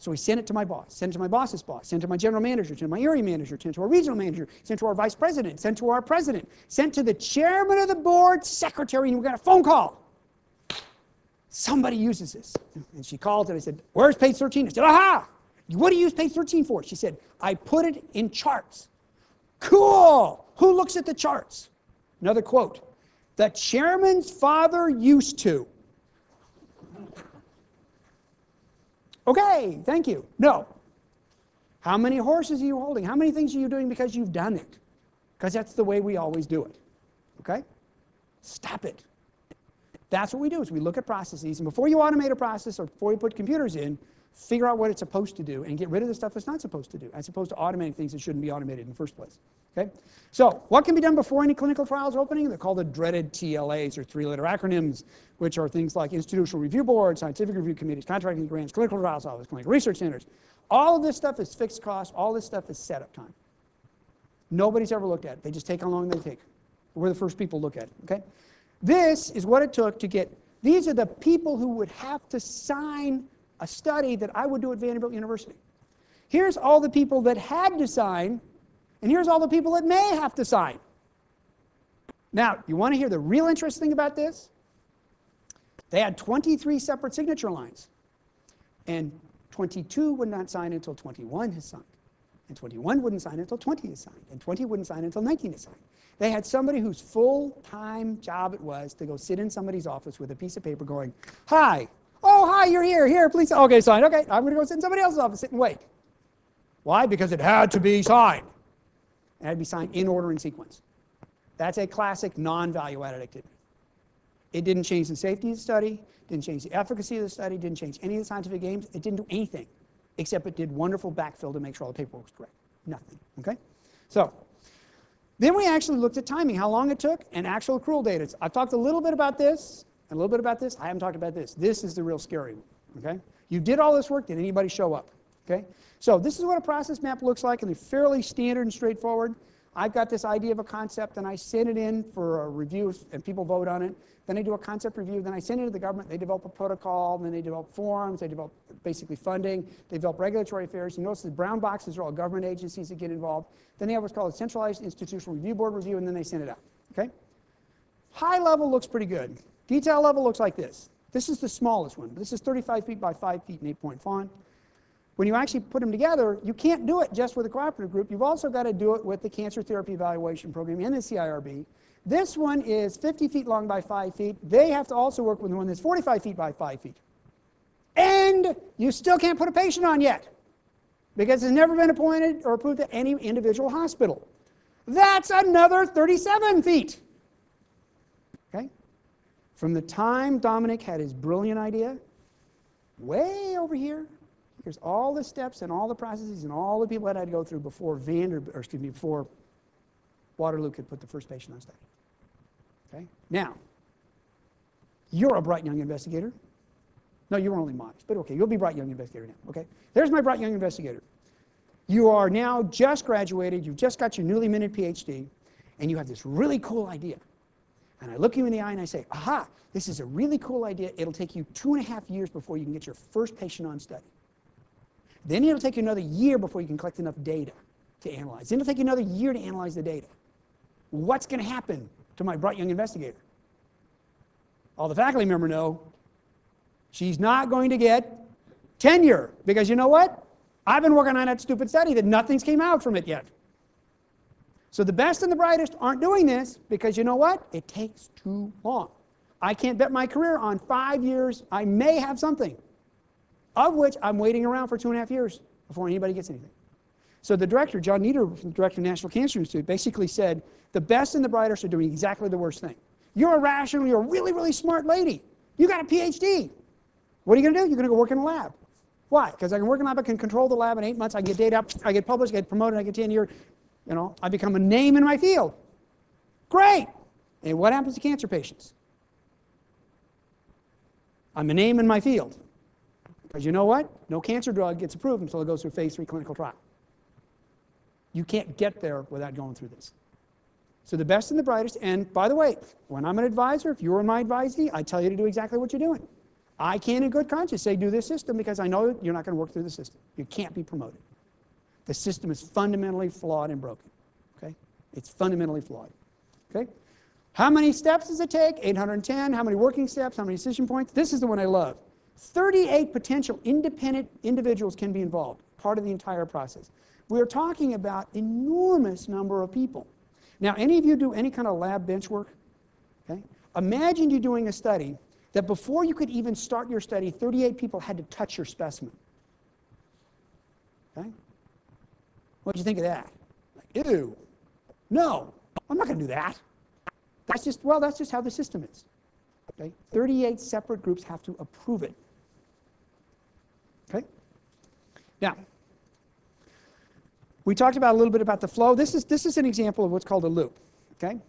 So we sent it to my boss, sent it to my boss's boss, sent it to my general manager, sent to my area manager, sent to our regional manager, sent to our vice president, sent to our president, sent to the chairman of the board, secretary, and we got a phone call. Somebody uses this. And she called and I said, Where's page 13? I said, Aha! What do you use page 13 for? She said, I put it in charts. Cool. Who looks at the charts? Another quote. The chairman's father used to. Okay, thank you. No. How many horses are you holding? How many things are you doing because you've done it? Because that's the way we always do it. Okay? Stop it. That's what we do is we look at processes, and before you automate a process or before you put computers in, figure out what it's supposed to do and get rid of the stuff it's not supposed to do, as opposed to automating things that shouldn't be automated in the first place. Okay? So, what can be done before any clinical trials opening? They're called the dreaded TLAs or three-letter acronyms, which are things like institutional review boards, scientific review committees, contracting grants, clinical trials office, clinical research centers. All of this stuff is fixed cost. All this stuff is setup time. Nobody's ever looked at it. They just take how long they take. We're the first people to look at it. Okay? This is what it took to get. These are the people who would have to sign a study that I would do at Vanderbilt University. Here's all the people that had to sign, and here's all the people that may have to sign. Now, you want to hear the real interesting thing about this? They had 23 separate signature lines, and 22 would not sign until 21 has signed, and 21 wouldn't sign until 20 is signed, and 20 wouldn't sign until 19 is signed. They had somebody whose full-time job it was to go sit in somebody's office with a piece of paper going, Hi, Oh, hi, you're here. Here, please. Okay, sign. Okay, I'm going to go sit in somebody else's office, sit and wait. Why? Because it had to be signed. It had to be signed in order and sequence. That's a classic non-value added activity. It didn't change the safety of the study, didn't change the efficacy of the study, didn't change any of the scientific aims. It didn't do anything, except it did wonderful backfill to make sure all the paperwork was correct. Nothing, okay? So, then we actually looked at timing, how long it took, and actual accrual data. I've talked a little bit about this, a little bit about this. I haven't talked about this. This is the real scary one, okay? You did all this work, did anybody show up, okay? So this is what a process map looks like, and they're fairly standard and straightforward. I've got this idea of a concept, and I send it in for a review, and people vote on it. Then I do a concept review. Then I send it to the government. They develop a protocol. Then they develop forms. They develop basically funding. They develop regulatory affairs. You notice the brown boxes are all government agencies that get involved. Then they have what's called a centralized institutional review board review, and then they send it out. Okay? High level looks pretty good. Detail level looks like this. This is the smallest one. This is 35 feet by 5 feet in 8-point font. When you actually put them together, you can't do it just with a cooperative group. You've also got to do it with the Cancer Therapy Evaluation Program and the CIRB. This one is 50 feet long by 5 feet. They have to also work with the one that's 45 feet by 5 feet. And you still can't put a patient on yet because it's never been appointed or approved at any individual hospital. That's another 37 feet. From the time Dominic had his brilliant idea, way over here, here's all the steps and all the processes and all the people that I had to go through before Vanderbilt, or excuse me, before Waterloo could put the first patient on study. Okay? Now, you're a bright young investigator. No, you were only modest, but okay, you'll be bright young investigator now. Okay? There's my bright young investigator. You are now just graduated, you've just got your newly minted PhD, and you have this really cool idea. And I look you in the eye and I say, aha, this is a really cool idea. It'll take you two and a half years before you can get your first patient on study. Then it'll take you another year before you can collect enough data to analyze. Then it'll take you another year to analyze the data. What's going to happen to my bright young investigator? All the faculty member know she's not going to get tenure because you know what? I've been working on that stupid study that nothing's came out from it yet. So the best and the brightest aren't doing this because you know what? It takes too long. I can't bet my career on five years. I may have something, of which I'm waiting around for two and a half years before anybody gets anything. So the director, John Nieder, director of National Cancer Institute, basically said the best and the brightest are doing exactly the worst thing. You're a rational, you're a really, really smart lady. You got a PhD. What are you going to do? You're going to go work in a lab. Why? Because I can work in a lab, I can control the lab in eight months, I get data up, I get published, I get promoted, I get tenure. You know, I become a name in my field. Great. And what happens to cancer patients? I'm a name in my field. Because you know what? No cancer drug gets approved until it goes through phase three clinical trial. You can't get there without going through this. So the best and the brightest, and by the way, when I'm an advisor, if you're my advisee, I tell you to do exactly what you're doing. I can't in good conscience say do this system because I know you're not going to work through the system. You can't be promoted. The system is fundamentally flawed and broken. Okay? It's fundamentally flawed. Okay? How many steps does it take? 810. How many working steps? How many decision points? This is the one I love. 38 potential independent individuals can be involved, part of the entire process. We're talking about enormous number of people. Now, any of you do any kind of lab bench work? Okay? Imagine you're doing a study that before you could even start your study, 38 people had to touch your specimen. Okay? What do you think of that? Like, ew. No, I'm not going to do that. That's just, well, that's just how the system is. Okay? 38 separate groups have to approve it. Okay? Now, we talked about a little bit about the flow. This is, this is an example of what's called a loop. Okay?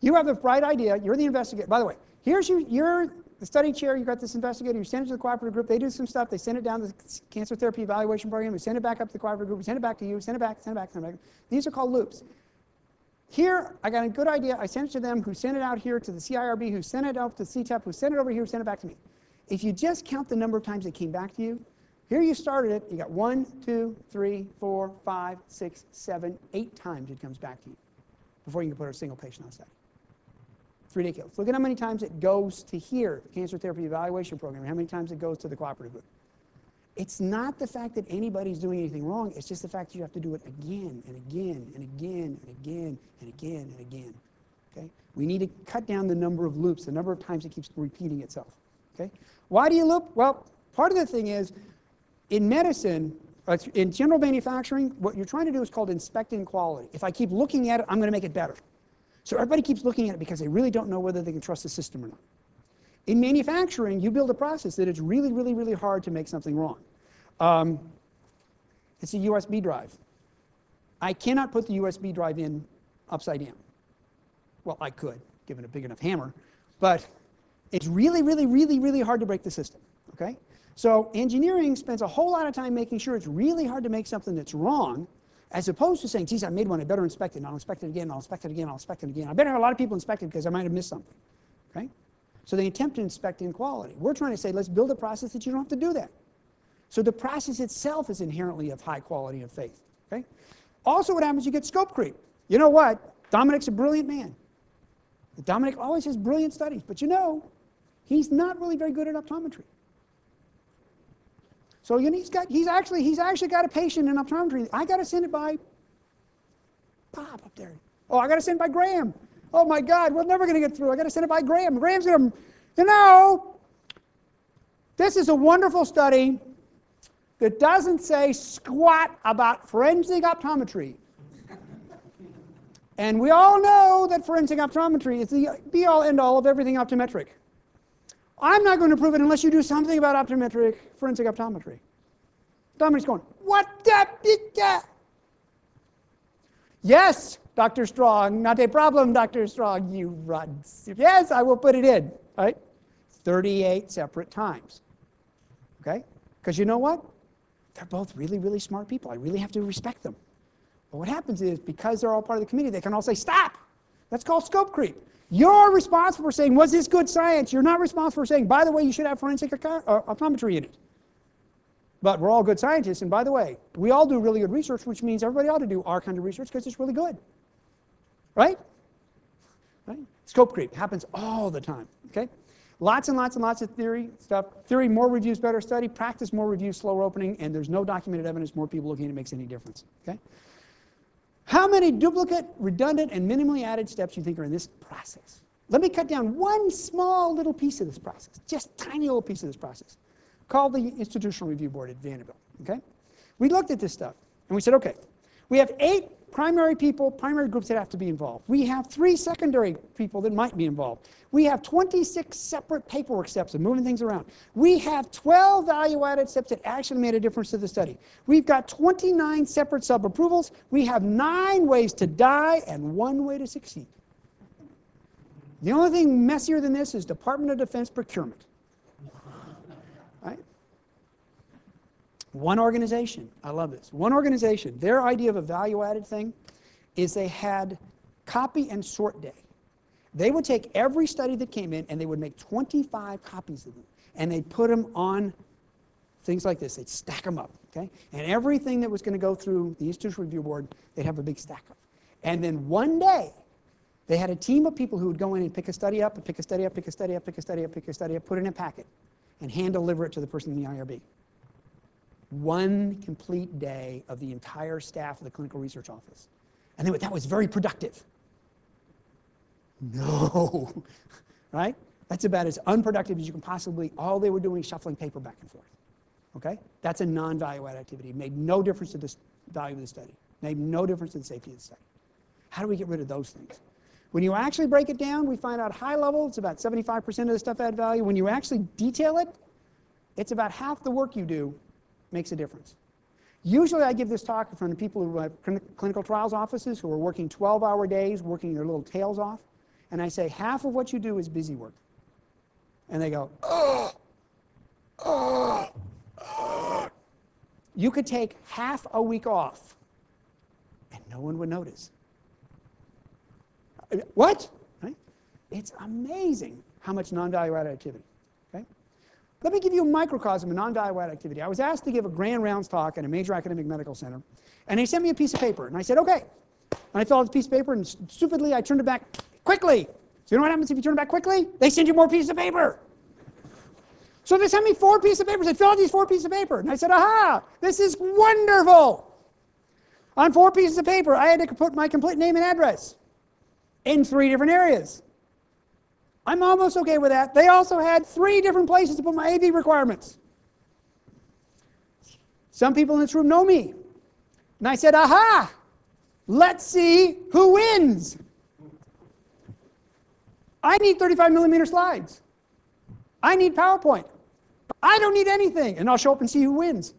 You have the bright idea, you're the investigator. By the way, here's you, you're the study chair, you got this investigator, you send it to the cooperative group, they do some stuff, they send it down to the cancer therapy evaluation program, we send it back up to the cooperative group, we send it back to you, send it back, send it back, send it back. These are called loops. Here, I got a good idea, I sent it to them, who sent it out here to the CIRB, who sent it out to CTEP, who sent it over here, who sent it back to me. If you just count the number of times it came back to you, here you started it, you got one, two, three, four, five, six, seven, eight times it comes back to you before you can put a single patient on study. It's ridiculous. Look at how many times it goes to here, the Cancer Therapy Evaluation Program, how many times it goes to the cooperative group. It's not the fact that anybody's doing anything wrong, it's just the fact that you have to do it again and again and again and again and again and again. Okay? We need to cut down the number of loops, the number of times it keeps repeating itself. Okay? Why do you loop? Well, part of the thing is in medicine, uh, in general manufacturing, what you're trying to do is called inspecting quality. If I keep looking at it, I'm going to make it better. So everybody keeps looking at it because they really don't know whether they can trust the system or not. In manufacturing, you build a process that it's really, really, really hard to make something wrong. Um, it's a USB drive. I cannot put the USB drive in upside down. Well, I could, given a big enough hammer, but it's really, really, really, really hard to break the system, okay? So engineering spends a whole lot of time making sure it's really hard to make something that's wrong, as opposed to saying, geez, I made one, I better inspect it, and I'll inspect it again, I'll inspect it again, I'll inspect it again. I better have a lot of people inspect it because I might have missed something, okay? So they attempt to inspect inequality. We're trying to say, let's build a process that you don't have to do that. So the process itself is inherently of high quality and faith, okay? Also what happens, you get scope creep. You know what? Dominic's a brilliant man. Dominic always has brilliant studies, but you know, he's not really very good at optometry. So you know, he's got he's actually he's actually got a patient in optometry. I got to send it by Bob up there. Oh, I got to send it by Graham. Oh my God, we're never going to get through. I got to send it by Graham. Graham's going to, you know, this is a wonderful study that doesn't say squat about forensic optometry. And we all know that forensic optometry is the be all end all of everything optometric. I'm not going to prove it unless you do something about optometric, forensic optometry. Dominic's going, what the? Yes, Dr. Strong, not a problem, Dr. Strong, you run. Yes, I will put it in, right? 38 separate times. Okay? Because you know what? They're both really, really smart people. I really have to respect them. But what happens is because they're all part of the committee, they can all say, stop. That's called scope creep. You're responsible for saying, was this good science? You're not responsible for saying, by the way, you should have forensic uh, optometry in it. But we're all good scientists, and by the way, we all do really good research, which means everybody ought to do our kind of research because it's really good. Right? Right? Scope creep happens all the time. Okay? Lots and lots and lots of theory stuff. Theory, more reviews, better study. Practice, more reviews, slower opening. And there's no documented evidence more people looking at it makes any difference. Okay? How many duplicate, redundant, and minimally added steps you think are in this process? Let me cut down one small little piece of this process, just tiny little piece of this process, called the Institutional Review Board at Vanderbilt. Okay? We looked at this stuff and we said, okay, we have eight primary people, primary groups that have to be involved. We have three secondary people that might be involved. We have 26 separate paperwork steps of moving things around. We have 12 value-added steps that actually made a difference to the study. We've got 29 separate sub-approvals. We have nine ways to die and one way to succeed. The only thing messier than this is Department of Defense procurement. Right? One organization, I love this. One organization, their idea of a value added thing is they had copy and sort day. They would take every study that came in and they would make 25 copies of them and they'd put them on things like this. They'd stack them up, okay? And everything that was going to go through the Institutional Review Board, they'd have a big stack of. And then one day, they had a team of people who would go in and pick a study up, and pick a study up, pick a study up, pick a study up, pick a study up, put it in a packet, and hand deliver it to the person in the IRB one complete day of the entire staff of the clinical research office. And they went, that was very productive. No, right? That's about as unproductive as you can possibly, all they were doing is shuffling paper back and forth. Okay? That's a non-value add activity. It made no difference to the value of the study. Made no difference to the safety of the study. How do we get rid of those things? When you actually break it down, we find out high level, it's about 75% of the stuff add value. When you actually detail it, it's about half the work you do makes a difference. Usually I give this talk in front of people who have clinical trials offices who are working 12-hour days, working their little tails off, and I say half of what you do is busy work. And they go, oh, oh, oh. You could take half a week off and no one would notice. What? Right? It's amazing how much non-value added activity. Let me give you a microcosm of non-value activity. I was asked to give a grand rounds talk at a major academic medical center, and they sent me a piece of paper, and I said, okay. And I filled out the piece of paper, and stupidly I turned it back quickly. So you know what happens if you turn it back quickly? They send you more pieces of paper. So they sent me four pieces of paper. They fill out these four pieces of paper. And I said, aha, this is wonderful. On four pieces of paper, I had to put my complete name and address in three different areas. I'm almost okay with that. They also had three different places to put my AV requirements. Some people in this room know me. And I said, aha, let's see who wins. I need 35 millimeter slides. I need PowerPoint. I don't need anything. And I'll show up and see who wins.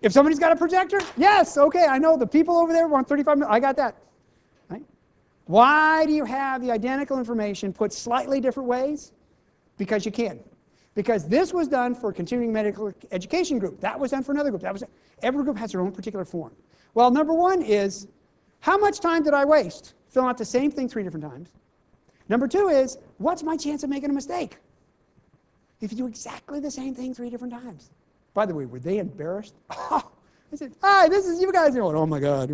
If somebody's got a projector, yes, okay, I know the people over there want 35 mil. I got that. Why do you have the identical information put slightly different ways? Because you can. Because this was done for continuing medical education group. That was done for another group. That was every group has their own particular form. Well, number one is how much time did I waste filling out the same thing three different times? Number two is what's my chance of making a mistake? If you do exactly the same thing three different times. By the way, were they embarrassed? Oh, I said, hi, this is you guys. Going, oh my God.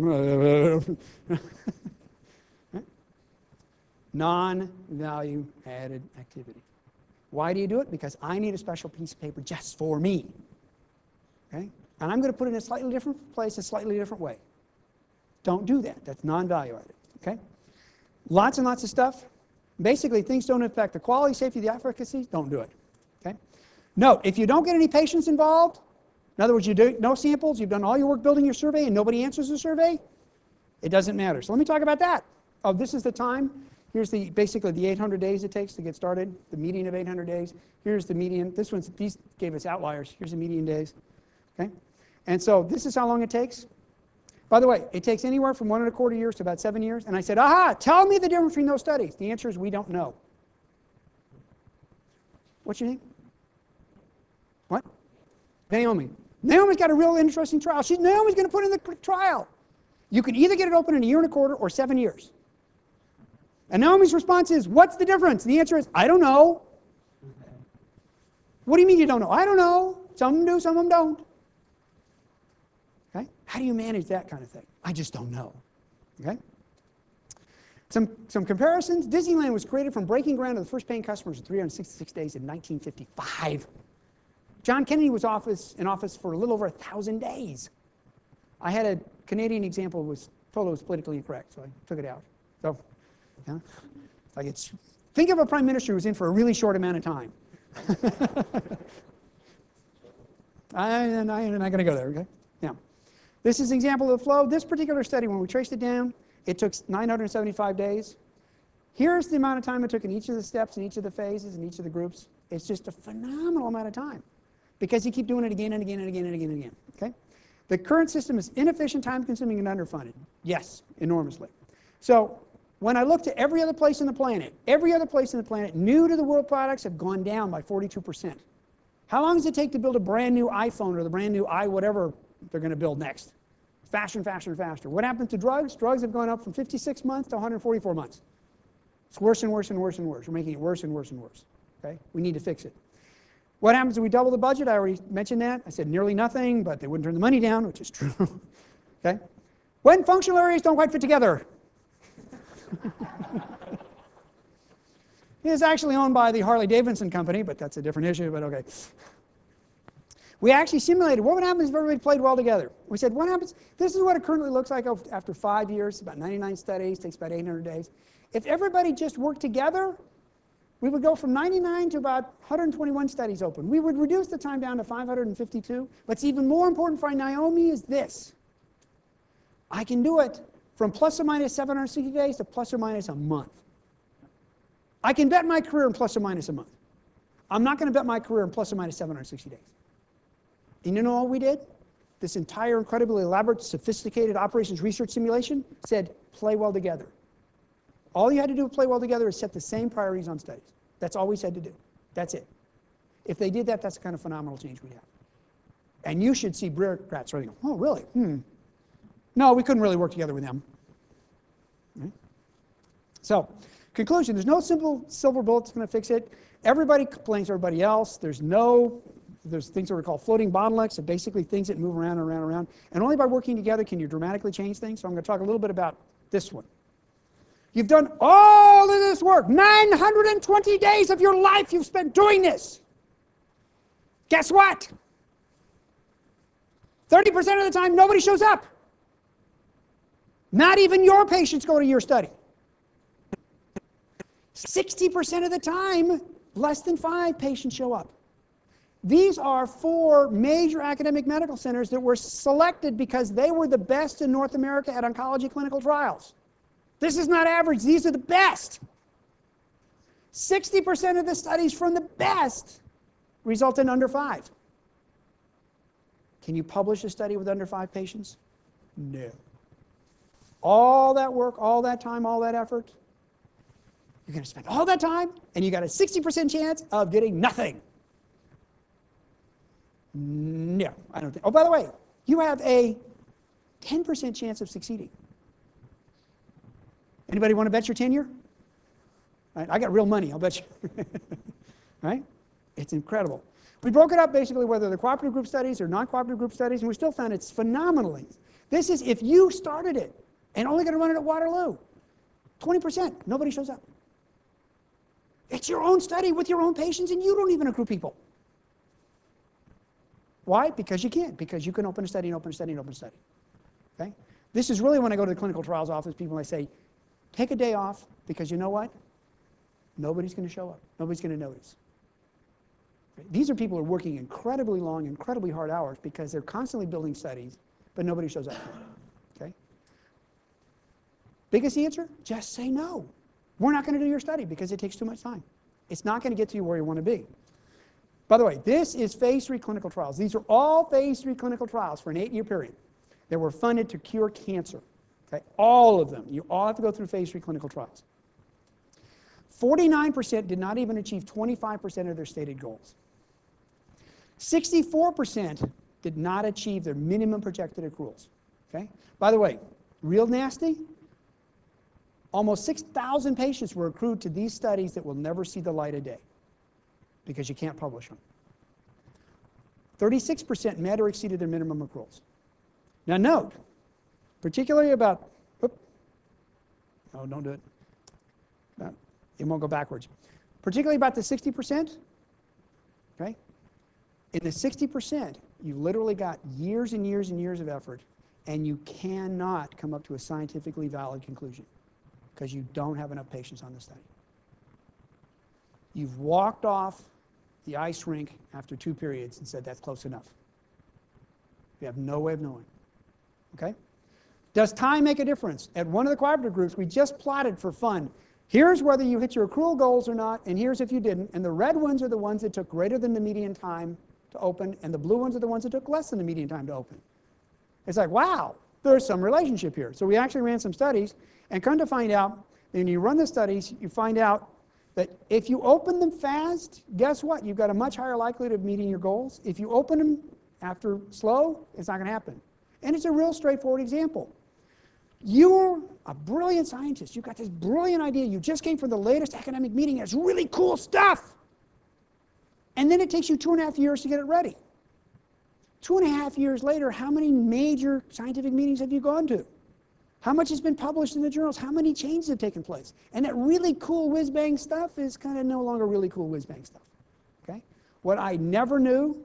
Non-value added activity. Why do you do it? Because I need a special piece of paper just for me. Okay? And I'm going to put it in a slightly different place, a slightly different way. Don't do that. That's non-value added. Okay? Lots and lots of stuff. Basically, things don't affect the quality, safety, the efficacy. Don't do it. Okay? Note, if you don't get any patients involved, in other words, you do no samples, you've done all your work building your survey, and nobody answers the survey, it doesn't matter. So let me talk about that. Oh, this is the time. Here's the basically the 800 days it takes to get started, the median of 800 days. Here's the median. This one's these gave us outliers. Here's the median days. Okay? And so this is how long it takes. By the way, it takes anywhere from one and a quarter years to about seven years. And I said, aha, tell me the difference between those studies. The answer is we don't know. What's your name? What? Naomi. Naomi's got a real interesting trial. She's, Naomi's going to put in the trial. You can either get it open in a year and a quarter or seven years. And Naomi's response is, What's the difference? The answer is, I don't know. What do you mean you don't know? I don't know. Some do, some of them don't. Okay? How do you manage that kind of thing? I just don't know. Okay? Some, some comparisons. Disneyland was created from breaking ground of the first paying customers in 366 days in 1955. John Kennedy was office, in office for a little over a thousand days. I had a Canadian example was it was politically incorrect, so I took it out. So, yeah, like it's think of a prime minister who's in for a really short amount of time. I, am not going to go there. Okay. Now, this is an example of the flow. This particular study, when we traced it down, it took 975 days. Here's the amount of time it took in each of the steps, in each of the phases, in each of the groups. It's just a phenomenal amount of time because you keep doing it again and again and again and again and again. Okay? The current system is inefficient, time consuming, and underfunded. Yes, enormously. So when I look to every other place on the planet, every other place on the planet, new to the world products have gone down by 42%. How long does it take to build a brand new iPhone or the brand new i whatever they're going to build next? Faster and faster and faster. What happened to drugs? Drugs have gone up from 56 months to 144 months. It's worse and worse and worse and worse. We're making it worse and worse and worse. Okay? We need to fix it. What happens if we double the budget? I already mentioned that. I said nearly nothing, but they wouldn't turn the money down, which is true. okay? When functional areas don't quite fit together. it is actually owned by the Harley Davidson company, but that's a different issue, but okay. We actually simulated what would happen if everybody played well together. We said, what happens? This is what it currently looks like after five years, about 99 studies, takes about 800 days. If everybody just worked together, we would go from 99 to about 121 studies open. We would reduce the time down to 552. What's even more important for Naomi is this. I can do it from plus or minus 760 days to plus or minus a month. I can bet my career in plus or minus a month. I'm not going to bet my career in plus or minus 760 days. And you know what we did? This entire incredibly elaborate, sophisticated operations research simulation said play well together. All you had to do to play well together is set the same priorities on studies. That's all we said to do. That's it. If they did that, that's the kind of phenomenal change we'd have. And you should see bureaucrats running, oh, really? Hmm. No, we couldn't really work together with them. So, conclusion there's no simple silver bullet that's going to fix it. Everybody complains to everybody else. There's no, there's things that are called floating bottlenecks, so basically things that move around and around and around. And only by working together can you dramatically change things. So, I'm going to talk a little bit about this one. You've done all of this work. 920 days of your life you've spent doing this. Guess what? 30% of the time, nobody shows up. Not even your patients go to your study. 60% of the time, less than five patients show up. These are four major academic medical centers that were selected because they were the best in North America at oncology clinical trials. This is not average, these are the best. 60% of the studies from the best result in under five. Can you publish a study with under five patients? No. All that work, all that time, all that effort, you're going to spend all that time and you got a 60% chance of getting nothing. No, I don't think. Oh, by the way, you have a 10% chance of succeeding. Anybody want to bet your tenure? Right, I got real money, I'll bet you. right? It's incredible. We broke it up basically whether they're cooperative group studies or non-cooperative group studies, and we still found it's phenomenally. This is if you started it and only going to run it at Waterloo, 20%, nobody shows up. It's your own study with your own patients, and you don't even accrue people. Why? Because you can't, Because you can open a study and open a study and open a study. Okay? This is really when I go to the clinical trials office, people I say, take a day off because you know what? Nobody's going to show up. Nobody's going to notice. These are people who are working incredibly long, incredibly hard hours because they're constantly building studies, but nobody shows up. Biggest answer? Just say no. We're not going to do your study because it takes too much time. It's not going to get to you where you want to be. By the way, this is phase three clinical trials. These are all phase three clinical trials for an eight year period that were funded to cure cancer. Okay? All of them. You all have to go through phase three clinical trials. 49% did not even achieve 25% of their stated goals. 64% did not achieve their minimum projected accruals. Okay? By the way, real nasty, Almost 6,000 patients were accrued to these studies that will never see the light of day because you can't publish them. 36% met or exceeded their minimum accruals. Now note, particularly about, whoop, no, don't do it. No, it won't go backwards. Particularly about the 60%, okay? In the 60%, you literally got years and years and years of effort, and you cannot come up to a scientifically valid conclusion because you don't have enough patients on the study. You've walked off the ice rink after two periods and said that's close enough. You have no way of knowing. Okay? Does time make a difference? At one of the cooperative groups, we just plotted for fun. Here's whether you hit your accrual goals or not, and here's if you didn't. And the red ones are the ones that took greater than the median time to open, and the blue ones are the ones that took less than the median time to open. It's like, wow, there's some relationship here. So we actually ran some studies, and come to find out, when you run the studies, you find out that if you open them fast, guess what? You've got a much higher likelihood of meeting your goals. If you open them after slow, it's not going to happen. And it's a real straightforward example. You're a brilliant scientist. You've got this brilliant idea. You just came from the latest academic meeting. It's really cool stuff. And then it takes you two and a half years to get it ready. Two and a half years later, how many major scientific meetings have you gone to? How much has been published in the journals? How many changes have taken place? And that really cool whiz bang stuff is kind of no longer really cool whiz bang stuff. Okay? What I never knew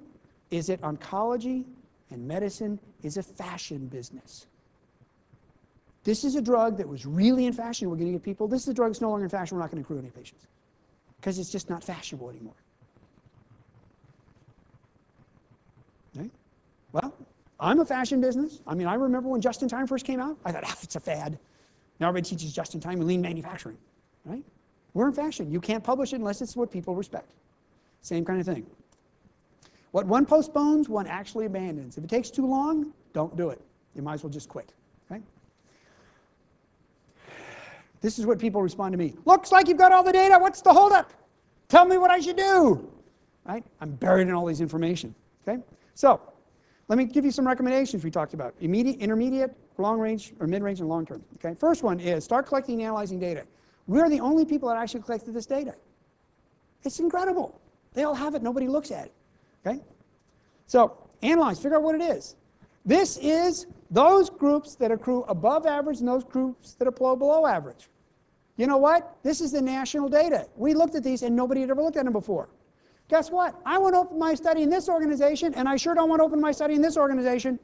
is that oncology and medicine is a fashion business. This is a drug that was really in fashion. We're going to get people. This is a drug that's no longer in fashion. We're not going to accrue any patients because it's just not fashionable anymore. Okay? Well, I'm a fashion business. I mean, I remember when just in time first came out, I thought, ah, it's a fad. Now everybody teaches just in time and lean manufacturing, right? We're in fashion. You can't publish it unless it's what people respect. Same kind of thing. What one postpones, one actually abandons. If it takes too long, don't do it. You might as well just quit, right? This is what people respond to me. Looks like you've got all the data. What's the holdup? Tell me what I should do. Right? I'm buried in all these information. Okay? So let me give you some recommendations we talked about. Immediate, intermediate, long range, or mid range and long term. Okay? First one is start collecting and analyzing data. We're the only people that actually collected this data. It's incredible. They all have it, nobody looks at it. Okay? So analyze, figure out what it is. This is those groups that accrue above average and those groups that accrue below average. You know what? This is the national data. We looked at these and nobody had ever looked at them before. Guess what? I want to open my study in this organization, and I sure don't want to open my study in this organization.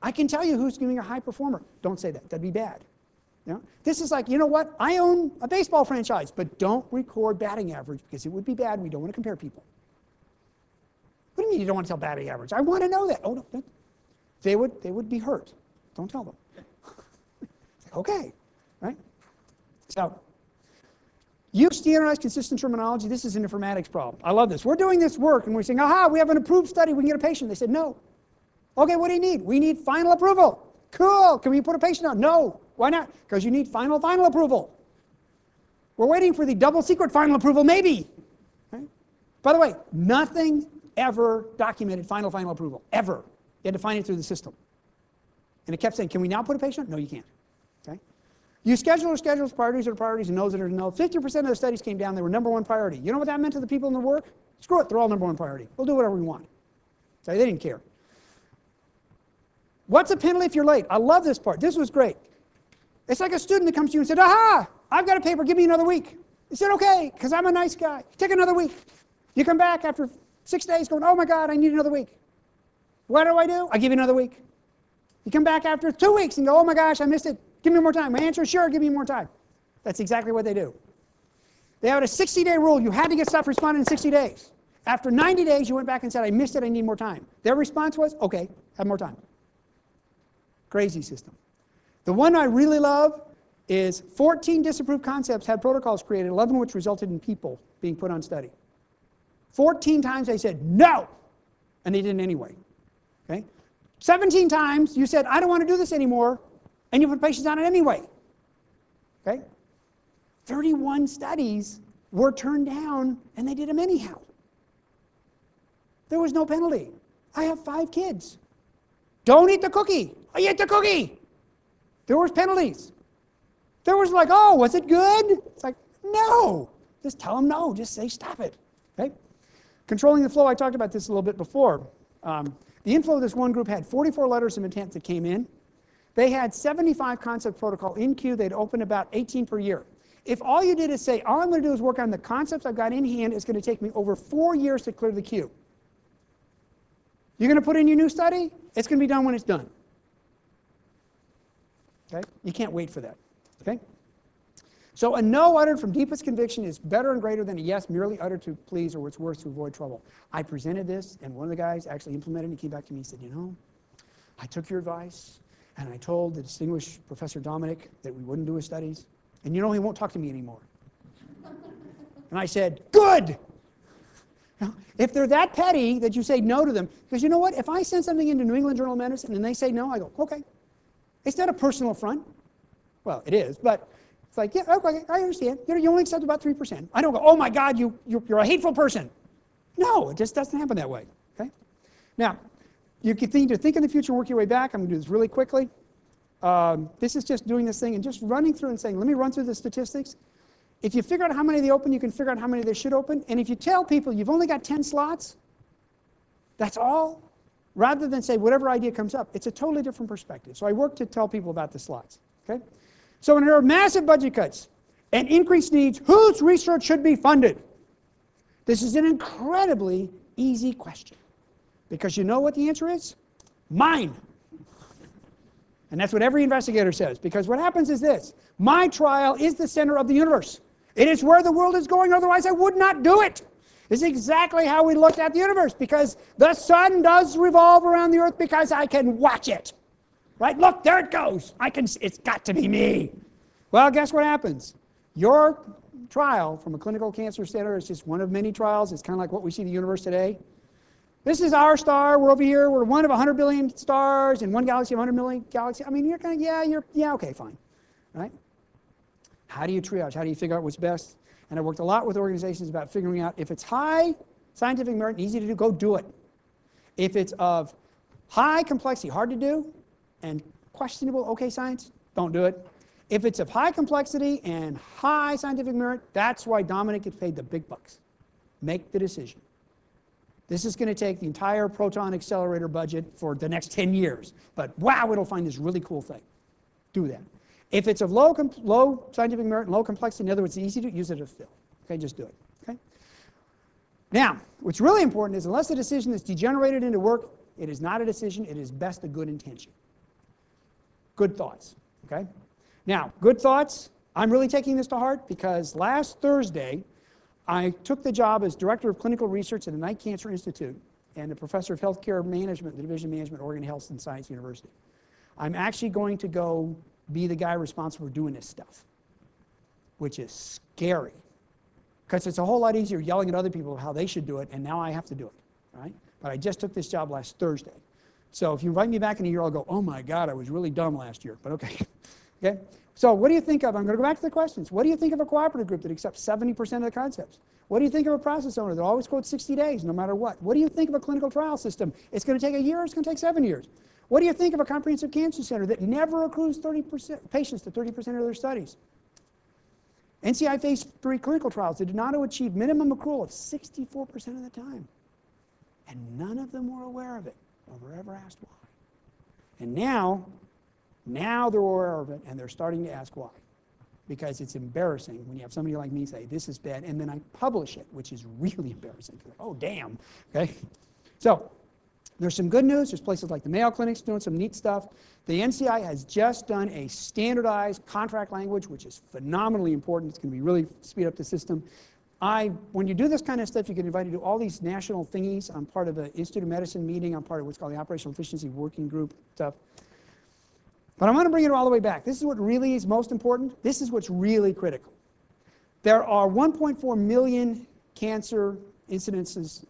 I can tell you who's giving a high performer. Don't say that. That'd be bad. You know? This is like, you know what? I own a baseball franchise, but don't record batting average because it would be bad. We don't want to compare people. What do you mean you don't want to tell batting average? I want to know that. Oh, no, no. They would, they would be hurt. Don't tell them. okay, right? So, use standardized consistent terminology. This is an informatics problem. I love this. We're doing this work and we're saying, aha, we have an approved study. We can get a patient. They said, no. Okay, what do you need? We need final approval. Cool. Can we put a patient on? No. Why not? Because you need final, final approval. We're waiting for the double secret final approval, maybe. By the way, nothing ever documented final, final approval, ever. You had to find it through the system. And it kept saying, can we now put a patient? No, you can't. You schedule or schedules, priorities are priorities, and knows that are no. 50% of the studies came down, they were number one priority. You know what that meant to the people in the work? Screw it, they're all number one priority. We'll do whatever we want. So they didn't care. What's a penalty if you're late? I love this part. This was great. It's like a student that comes to you and said, aha, I've got a paper, give me another week. You said, okay, because I'm a nice guy. Take another week. You come back after six days going, oh my God, I need another week. What do I do? I give you another week. You come back after two weeks and go, oh my gosh, I missed it. Give me more time. My answer is sure, give me more time. That's exactly what they do. They had a 60 day rule. You had to get stuff responded in 60 days. After 90 days, you went back and said, I missed it, I need more time. Their response was, okay, have more time. Crazy system. The one I really love is 14 disapproved concepts had protocols created, 11 which resulted in people being put on study. 14 times they said no, and they didn't anyway. Okay? 17 times you said, I don't want to do this anymore, and you put patients on it anyway. Okay? 31 studies were turned down, and they did them anyhow. There was no penalty. I have five kids. Don't eat the cookie. I ate the cookie. There was penalties. There was like, oh, was it good? It's like, no. Just tell them no. Just say stop it. Okay? Controlling the flow, I talked about this a little bit before. Um, the inflow of this one group had 44 letters of intent that came in. They had 75 concept protocol in queue. They'd open about 18 per year. If all you did is say, all I'm going to do is work on the concepts I've got in hand, it's going to take me over four years to clear the queue. You're going to put in your new study? It's going to be done when it's done. Okay? You can't wait for that. Okay? So a no uttered from deepest conviction is better and greater than a yes merely uttered to please or what's worse to avoid trouble. I presented this, and one of the guys actually implemented it. He came back to me and said, You know, I took your advice, and I told the distinguished Professor Dominic that we wouldn't do his studies, and you know, he won't talk to me anymore. and I said, Good! Now, if they're that petty that you say no to them, because you know what? If I send something into New England Journal of Medicine and they say no, I go, okay. It's not a personal affront. Well, it is, but it's like, yeah, okay, I understand. You, know, you only accept about 3%. I don't go, oh my God, you, you, you're a hateful person. No, it just doesn't happen that way. Okay? Now, you can think, to think in the future, work your way back. I'm going to do this really quickly. Um, this is just doing this thing and just running through and saying, let me run through the statistics. If you figure out how many they open, you can figure out how many they should open. And if you tell people you've only got 10 slots, that's all, rather than say whatever idea comes up, it's a totally different perspective. So I work to tell people about the slots. Okay? So when there are massive budget cuts and increased needs, whose research should be funded? This is an incredibly easy question. Because you know what the answer is? Mine. And that's what every investigator says. Because what happens is this my trial is the center of the universe. It is where the world is going, otherwise, I would not do it. It's exactly how we looked at the universe because the sun does revolve around the earth because I can watch it. Right? Look, there it goes. I can it's got to be me. Well, guess what happens? Your trial from a clinical cancer center is just one of many trials. It's kind of like what we see the universe today. This is our star. We're over here. We're one of 100 billion stars in one galaxy of 100 million galaxies. I mean, you're kind of, yeah, you're, yeah, okay, fine. Right? How do you triage? How do you figure out what's best? And I worked a lot with organizations about figuring out if it's high scientific merit and easy to do, go do it. If it's of high complexity, hard to do, and questionable okay science, don't do it. If it's of high complexity and high scientific merit, that's why Dominic gets paid the big bucks. Make the decision. This is going to take the entire proton accelerator budget for the next 10 years. But wow, it'll find this really cool thing. Do that. If it's of low, low scientific merit and low complexity, in other words, easy to use it as fill. Okay, just do it. Okay. Now, what's really important is unless the decision is degenerated into work, it is not a decision. It is best a good intention. Good thoughts. Okay. Now, good thoughts. I'm really taking this to heart because last Thursday, I took the job as director of clinical research at the Knight Cancer Institute, and a professor of healthcare management, the Division of Management, Oregon Health and Science University. I'm actually going to go be the guy responsible for doing this stuff, which is scary. Because it's a whole lot easier yelling at other people how they should do it, and now I have to do it, right? But I just took this job last Thursday. So if you invite me back in a year, I'll go, oh my God, I was really dumb last year, but okay. okay? So what do you think of, I'm going to go back to the questions. What do you think of a cooperative group that accepts 70% of the concepts? What do you think of a process owner that always quotes 60 days no matter what? What do you think of a clinical trial system? It's going to take a year, it's going to take seven years. What do you think of a comprehensive cancer center that never accrues 30% patients to 30% of their studies? NCI phase three clinical trials that did not achieve minimum accrual of 64% of the time. And none of them were aware of it or were ever asked why. And now, now they're aware of it and they're starting to ask why. Because it's embarrassing when you have somebody like me say, this is bad, and then I publish it, which is really embarrassing. Oh, damn. Okay? So, there's some good news. There's places like the Mayo Clinic's doing some neat stuff. The NCI has just done a standardized contract language, which is phenomenally important. It's going to be really speed up the system. I, when you do this kind of stuff, you get invited to all these national thingies. I'm part of the Institute of Medicine meeting. I'm part of what's called the Operational Efficiency Working Group stuff. But I want to bring it all the way back. This is what really is most important. This is what's really critical. There are 1.4 million cancer incidences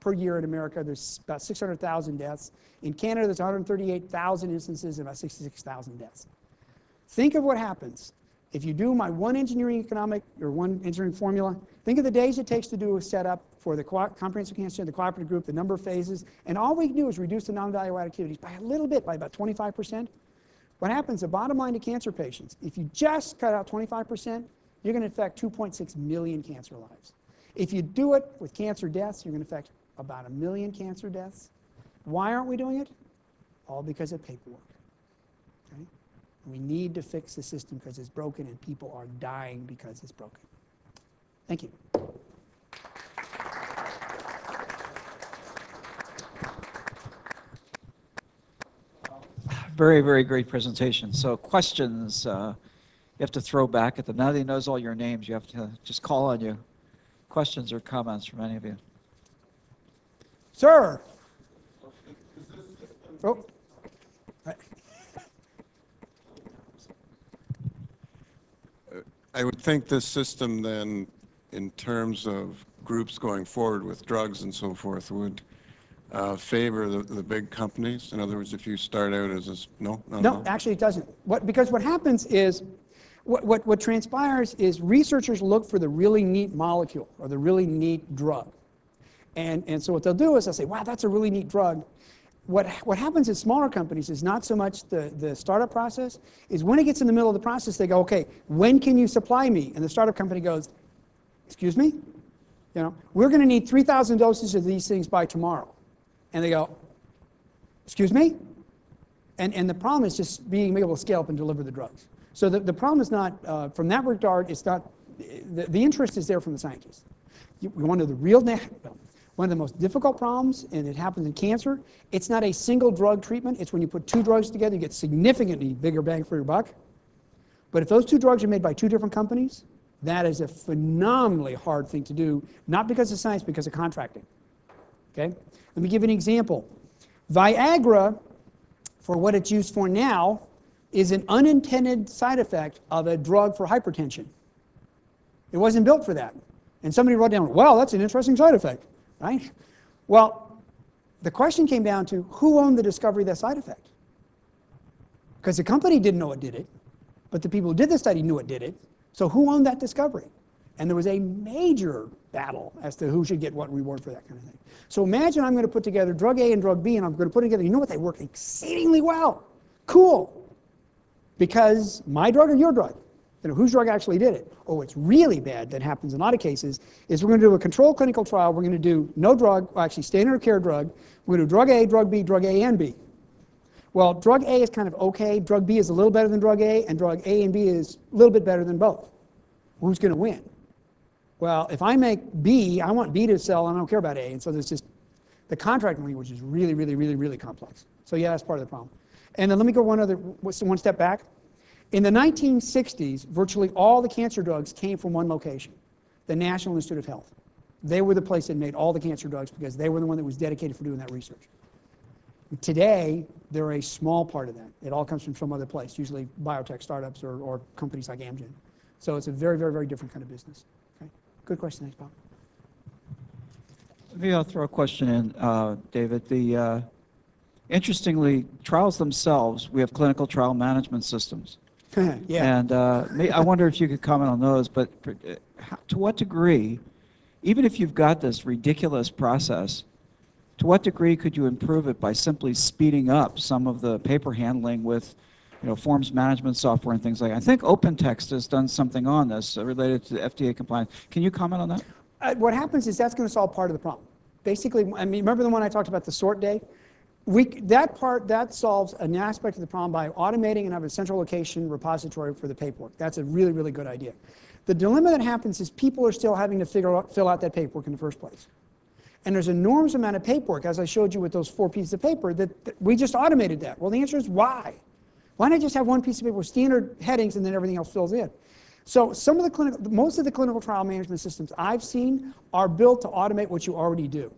per year in America. There's about 600,000 deaths. In Canada, there's 138,000 instances and about 66,000 deaths. Think of what happens if you do my one engineering economic or one engineering formula. Think of the days it takes to do a setup for the co- comprehensive cancer, the cooperative group, the number of phases, and all we do is reduce the non-value add activities by a little bit, by about 25 percent. What happens, the bottom line to cancer patients, if you just cut out 25%, you're going to affect 2.6 million cancer lives. If you do it with cancer deaths, you're going to affect about a million cancer deaths. Why aren't we doing it? All because of paperwork. Okay? We need to fix the system because it's broken and people are dying because it's broken. Thank you. Very, very great presentation. So questions, uh, you have to throw back at them. Now that he knows all your names, you have to just call on you. Questions or comments from any of you? Sir? Oh. I would think this system then, in terms of groups going forward with drugs and so forth, would uh, favor the, the big companies? In other words, if you start out as a no? not at No, actually, it doesn't. What, because what happens is, what, what, what transpires is researchers look for the really neat molecule or the really neat drug. And, and so what they'll do is they'll say, wow, that's a really neat drug. What, what happens in smaller companies is not so much the, the startup process, is when it gets in the middle of the process, they go, okay, when can you supply me? And the startup company goes, excuse me? You know, we're going to need 3,000 doses of these things by tomorrow. And they go, excuse me? And, and the problem is just being able to scale up and deliver the drugs. So the, the problem is not, uh, from that regard, it's not, the, the interest is there from the scientists. One of the real, one of the most difficult problems, and it happens in cancer, it's not a single drug treatment. It's when you put two drugs together, you get significantly bigger bang for your buck. But if those two drugs are made by two different companies, that is a phenomenally hard thing to do, not because of science, because of contracting. Okay? Let me give an example. Viagra, for what it's used for now, is an unintended side effect of a drug for hypertension. It wasn't built for that. And somebody wrote down, well, that's an interesting side effect, right? Well, the question came down to who owned the discovery of that side effect? Because the company didn't know it did it, but the people who did the study knew it did it. So who owned that discovery? And there was a major battle as to who should get what reward for that kind of thing. So imagine I'm going to put together drug A and drug B, and I'm going to put together. You know what? They work exceedingly well. Cool. Because my drug or your drug? You know, whose drug actually did it? Oh, what's really bad that happens in a lot of cases is we're going to do a controlled clinical trial. We're going to do no drug, actually standard of care drug. We're going to do drug A, drug B, drug A, and B. Well, drug A is kind of okay. Drug B is a little better than drug A, and drug A and B is a little bit better than both. Who's going to win? Well, if I make B, I want B to sell, and I don't care about A. And so there's just the contract language is really, really, really, really complex. So yeah, that's part of the problem. And then let me go one other one step back. In the 1960s, virtually all the cancer drugs came from one location, the National Institute of Health. They were the place that made all the cancer drugs because they were the one that was dedicated for doing that research. Today, they're a small part of that. It all comes from some other place, usually biotech startups or, or companies like Amgen. So it's a very, very, very different kind of business. Good question, thanks, Bob. Maybe I'll throw a question in, uh, David. The, uh, interestingly, trials themselves, we have clinical trial management systems. yeah. And uh, may- I wonder if you could comment on those, but how- to what degree, even if you've got this ridiculous process, to what degree could you improve it by simply speeding up some of the paper handling with, you know, forms management software and things like that? I think OpenText has done something on this uh, related to FDA compliance. Can you comment on that? Uh, what happens is that's going to solve part of the problem. Basically, I mean, remember the one I talked about, the sort day? We, that part, that solves an aspect of the problem by automating and have a central location repository for the paperwork. That's a really, really good idea. The dilemma that happens is people are still having to figure out, fill out that paperwork in the first place. And there's an enormous amount of paperwork, as I showed you with those four pieces of paper, that, that we just automated that. Well, the answer is why? Why not just have one piece of paper with standard headings and then everything else fills in? So some of the clinical, most of the clinical trial management systems I've seen are built to automate what you already do.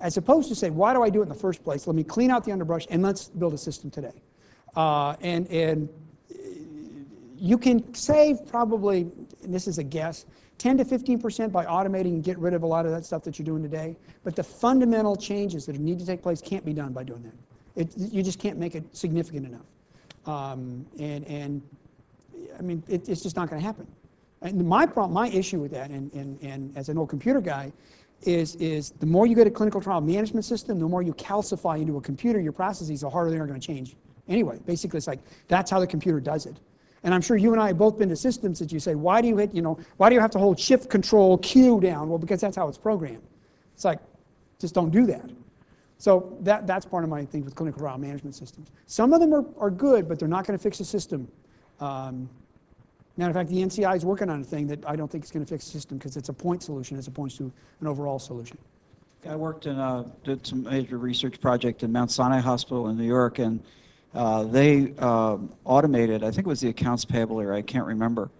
As opposed to say, why do I do it in the first place? Let me clean out the underbrush and let's build a system today. Uh, and, and you can save probably, this is a guess, 10 to 15% by automating and get rid of a lot of that stuff that you're doing today. But the fundamental changes that need to take place can't be done by doing that. It, you just can't make it significant enough. Um, and, and I mean, it, it's just not going to happen. And my problem, my issue with that, and, and, and as an old computer guy, is, is the more you get a clinical trial management system, the more you calcify into a computer your processes, the harder they are going to change. Anyway, basically, it's like that's how the computer does it. And I'm sure you and I have both been to systems that you say, why do you hit, you know, why do you have to hold shift control Q down? Well, because that's how it's programmed. It's like, just don't do that. So that, that's part of my thing with clinical trial management systems. Some of them are, are good, but they're not going to fix the system. Um, matter of fact, the NCI is working on a thing that I don't think is going to fix the system because it's a point solution as opposed to an overall solution. I worked in, uh, did some major research project in Mount Sinai Hospital in New York, and uh, they um, automated, I think it was the accounts payable area, I can't remember,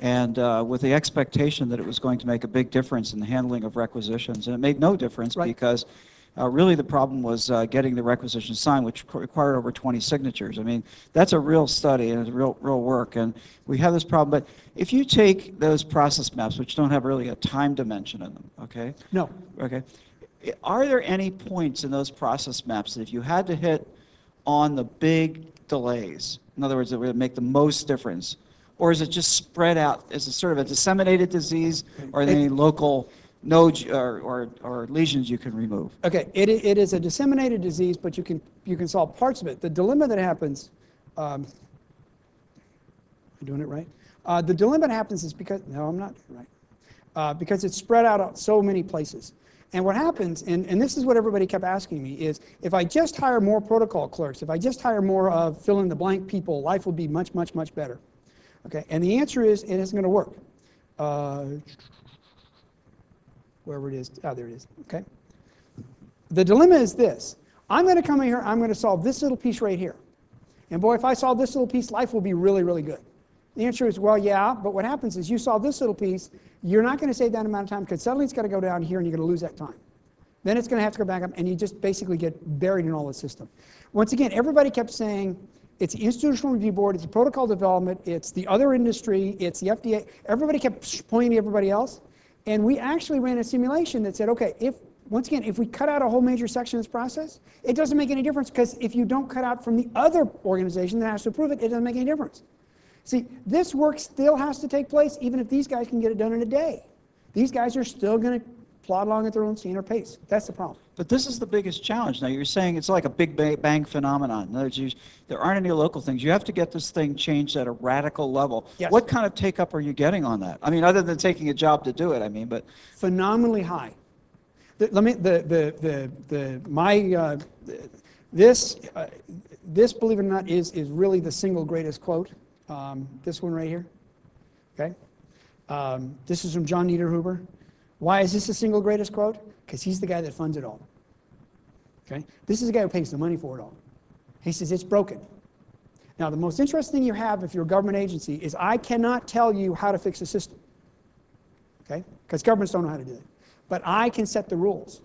and uh, with the expectation that it was going to make a big difference in the handling of requisitions, and it made no difference Right. because uh, really the problem was uh, getting the requisition signed, which required over 20 signatures. I mean, that's a real study and it's real, real work, and we have this problem. But if you take those process maps, which don't have really a time dimension in them, okay? No, Okay. Are there any points in those process maps that if you had to hit on the big delays, in other words, that would make the most difference? Or is it just spread out? Is it sort of a disseminated disease? Or are there any local nodes or, or, or lesions you can remove? Okay, it, it is a disseminated disease, but you can, you can solve parts of it. The dilemma that happens, um, am I doing it right? Uh, the dilemma that happens is because, no, I'm not doing it right. Uh, because it's spread out so many places. And what happens, and, and this is what everybody kept asking me, is if I just hire more protocol clerks, if I just hire more of fill in the blank people, life will be much, much, much better. Okay, and the answer is it isn't going to work. Wherever it is, oh, there it is, okay? The dilemma is this. I'm going to come in here, I'm going to solve this little piece right here. And boy, if I solve this little piece, life will be really, really good. The answer is, well, yeah, but what happens is you solve this little piece, you're not going to save that amount of time because suddenly it's got to go down here and you're going to lose that time. Then it's going to have to go back up and you just basically get buried in all the system. Once again, everybody kept saying it's the institutional review board, it's the protocol development, it's the other industry, it's the FDA. Everybody kept pointing to everybody else. And we actually ran a simulation that said, okay, if once again, if we cut out a whole major section of this process, it doesn't make any difference because if you don't cut out from the other organization that has to approve it, it doesn't make any difference. See, this work still has to take place even if these guys can get it done in a day. These guys are still going to plod along at their own standard pace. That's the problem. But this is the biggest challenge. Now, you're saying it's like a big bang phenomenon. In other words, you, there aren't any local things. You have to get this thing changed at a radical level. Yes. What kind of take up are you getting on that? I mean, other than taking a job to do it, I mean, but phenomenally high. The, let me, the, the, the, the, my, uh, this, uh, this, believe it or not, is, is really the single greatest quote. Um, this one right here. Okay? Um, this is from John Niederhuber. Why is this the single greatest quote? Because he's the guy that funds it all. Okay? This is the guy who pays the money for it all. He says it's broken. Now, the most interesting thing you have if you're a government agency is I cannot tell you how to fix the system okay? Because governments don't know how to do it. but I can set the rules.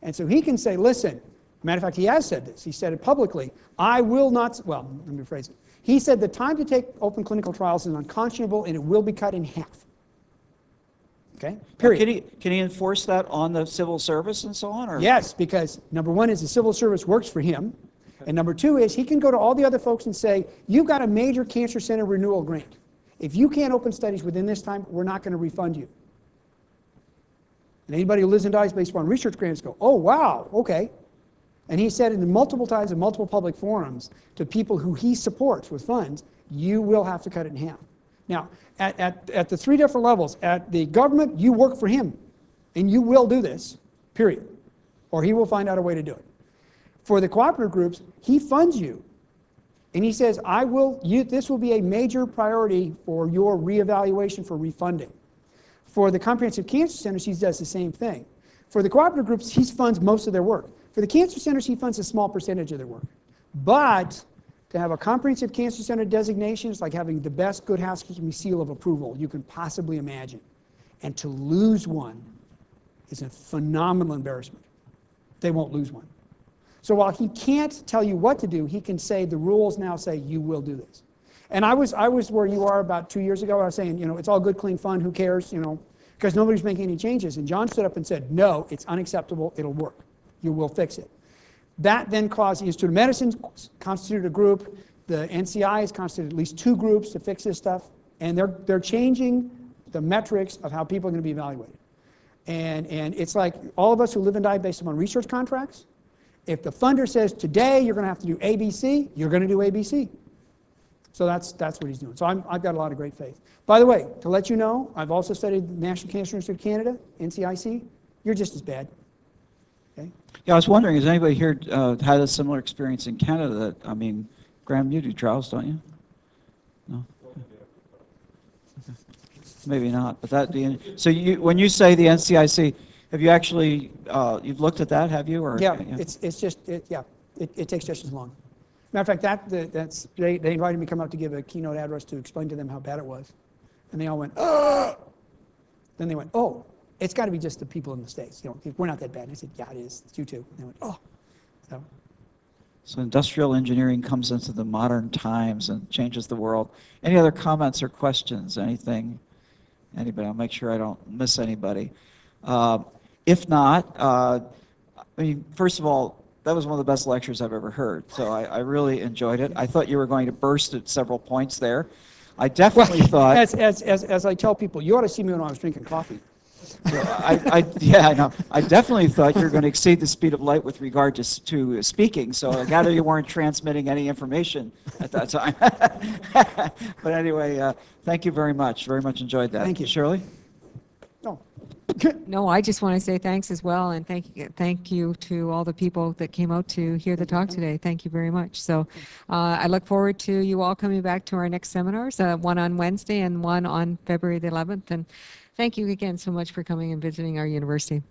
And so he can say, listen, matter of fact, he has said this. He said it publicly. I will not, well, let me rephrase it. He said the time to take open clinical trials is unconscionable and it will be cut in half. Okay? Period. Can he, can he enforce that on the civil service and so on, or? Yes, because number one is the civil service works for him. And number two is he can go to all the other folks and say, you've got a major cancer center renewal grant. If you can't open studies within this time, we're not going to refund you. And anybody who lives and dies based upon research grants go, oh, wow, okay. And he said it multiple times in multiple public forums to people who he supports with funds, you will have to cut it in half. Now, at, at, at the three different levels, at the government, you work for him, and you will do this, period. Or he will find out a way to do it. For the cooperative groups, he funds you. And he says, I will, you, this will be a major priority for your reevaluation for refunding. For the comprehensive cancer centers, he does the same thing. For the cooperative groups, he funds most of their work. For the cancer centers, he funds a small percentage of their work. But to have a comprehensive cancer center designation is like having the best good housekeeping seal of approval you can possibly imagine. And to lose one is a phenomenal embarrassment. They won't lose one. So while he can't tell you what to do, he can say the rules now say you will do this. And I was, I was where you are about two years ago. I was saying, you know, it's all good, clean fun. Who cares? You know, because nobody's making any changes. And John stood up and said, no, it's unacceptable. It'll work. You will fix it. That then caused the Institute of Medicine constituted a group. The NCI has constituted at least two groups to fix this stuff. And they're, they're changing the metrics of how people are going to be evaluated. And, and it's like all of us who live and die based upon research contracts. If the funder says today you're going to have to do ABC, you're going to do ABC. So that's, that's what he's doing. So I'm, I've got a lot of great faith. By the way, to let you know, I've also studied the National Cancer Institute of Canada, NCIC. You're just as bad. Yeah, I was wondering, has anybody here uh, had a similar experience in Canada that, I mean, Graham, you do trials, don't you? No? Maybe not, but that, the- so you, when you say the NCIC, have you actually, uh, you've looked at that, have you, or? Yeah, it's, it's just, it, yeah, it, it takes just as long. Matter of fact, that, the- that's, they, they invited me to come up to give a keynote address to explain to them how bad it was. And they all went, oh. Then they went, oh, it's got to be just the people in the States. You know, we're not that bad. And I said, yeah, it is. It's you too. And they went, oh. So, So industrial engineering comes into the modern times and changes the world. Any other comments or questions, anything? Anybody? I'll make sure I don't miss anybody. Uh, If not, uh, I mean, first of all, that was one of the best lectures I've ever heard, so I, I really enjoyed it. I thought you were going to burst at several points there. I definitely thought. as, as, as, as I tell people, you ought to see me when I was drinking coffee. I, I, yeah, I know. I definitely thought you were going to exceed the speed of light with regard to, to speaking, so I gather you weren't transmitting any information at that time. But anyway, uh, thank you very much. Very much enjoyed that. Thank you. Shirley? No. No, I just want to say thanks as well, and thank you, thank you to all the people that came out to hear the talk today. Thank you very much. So uh, I look forward to you all coming back to our next seminars, uh, one on Wednesday and one on February the 11th. And thank you again so much for coming and visiting our university.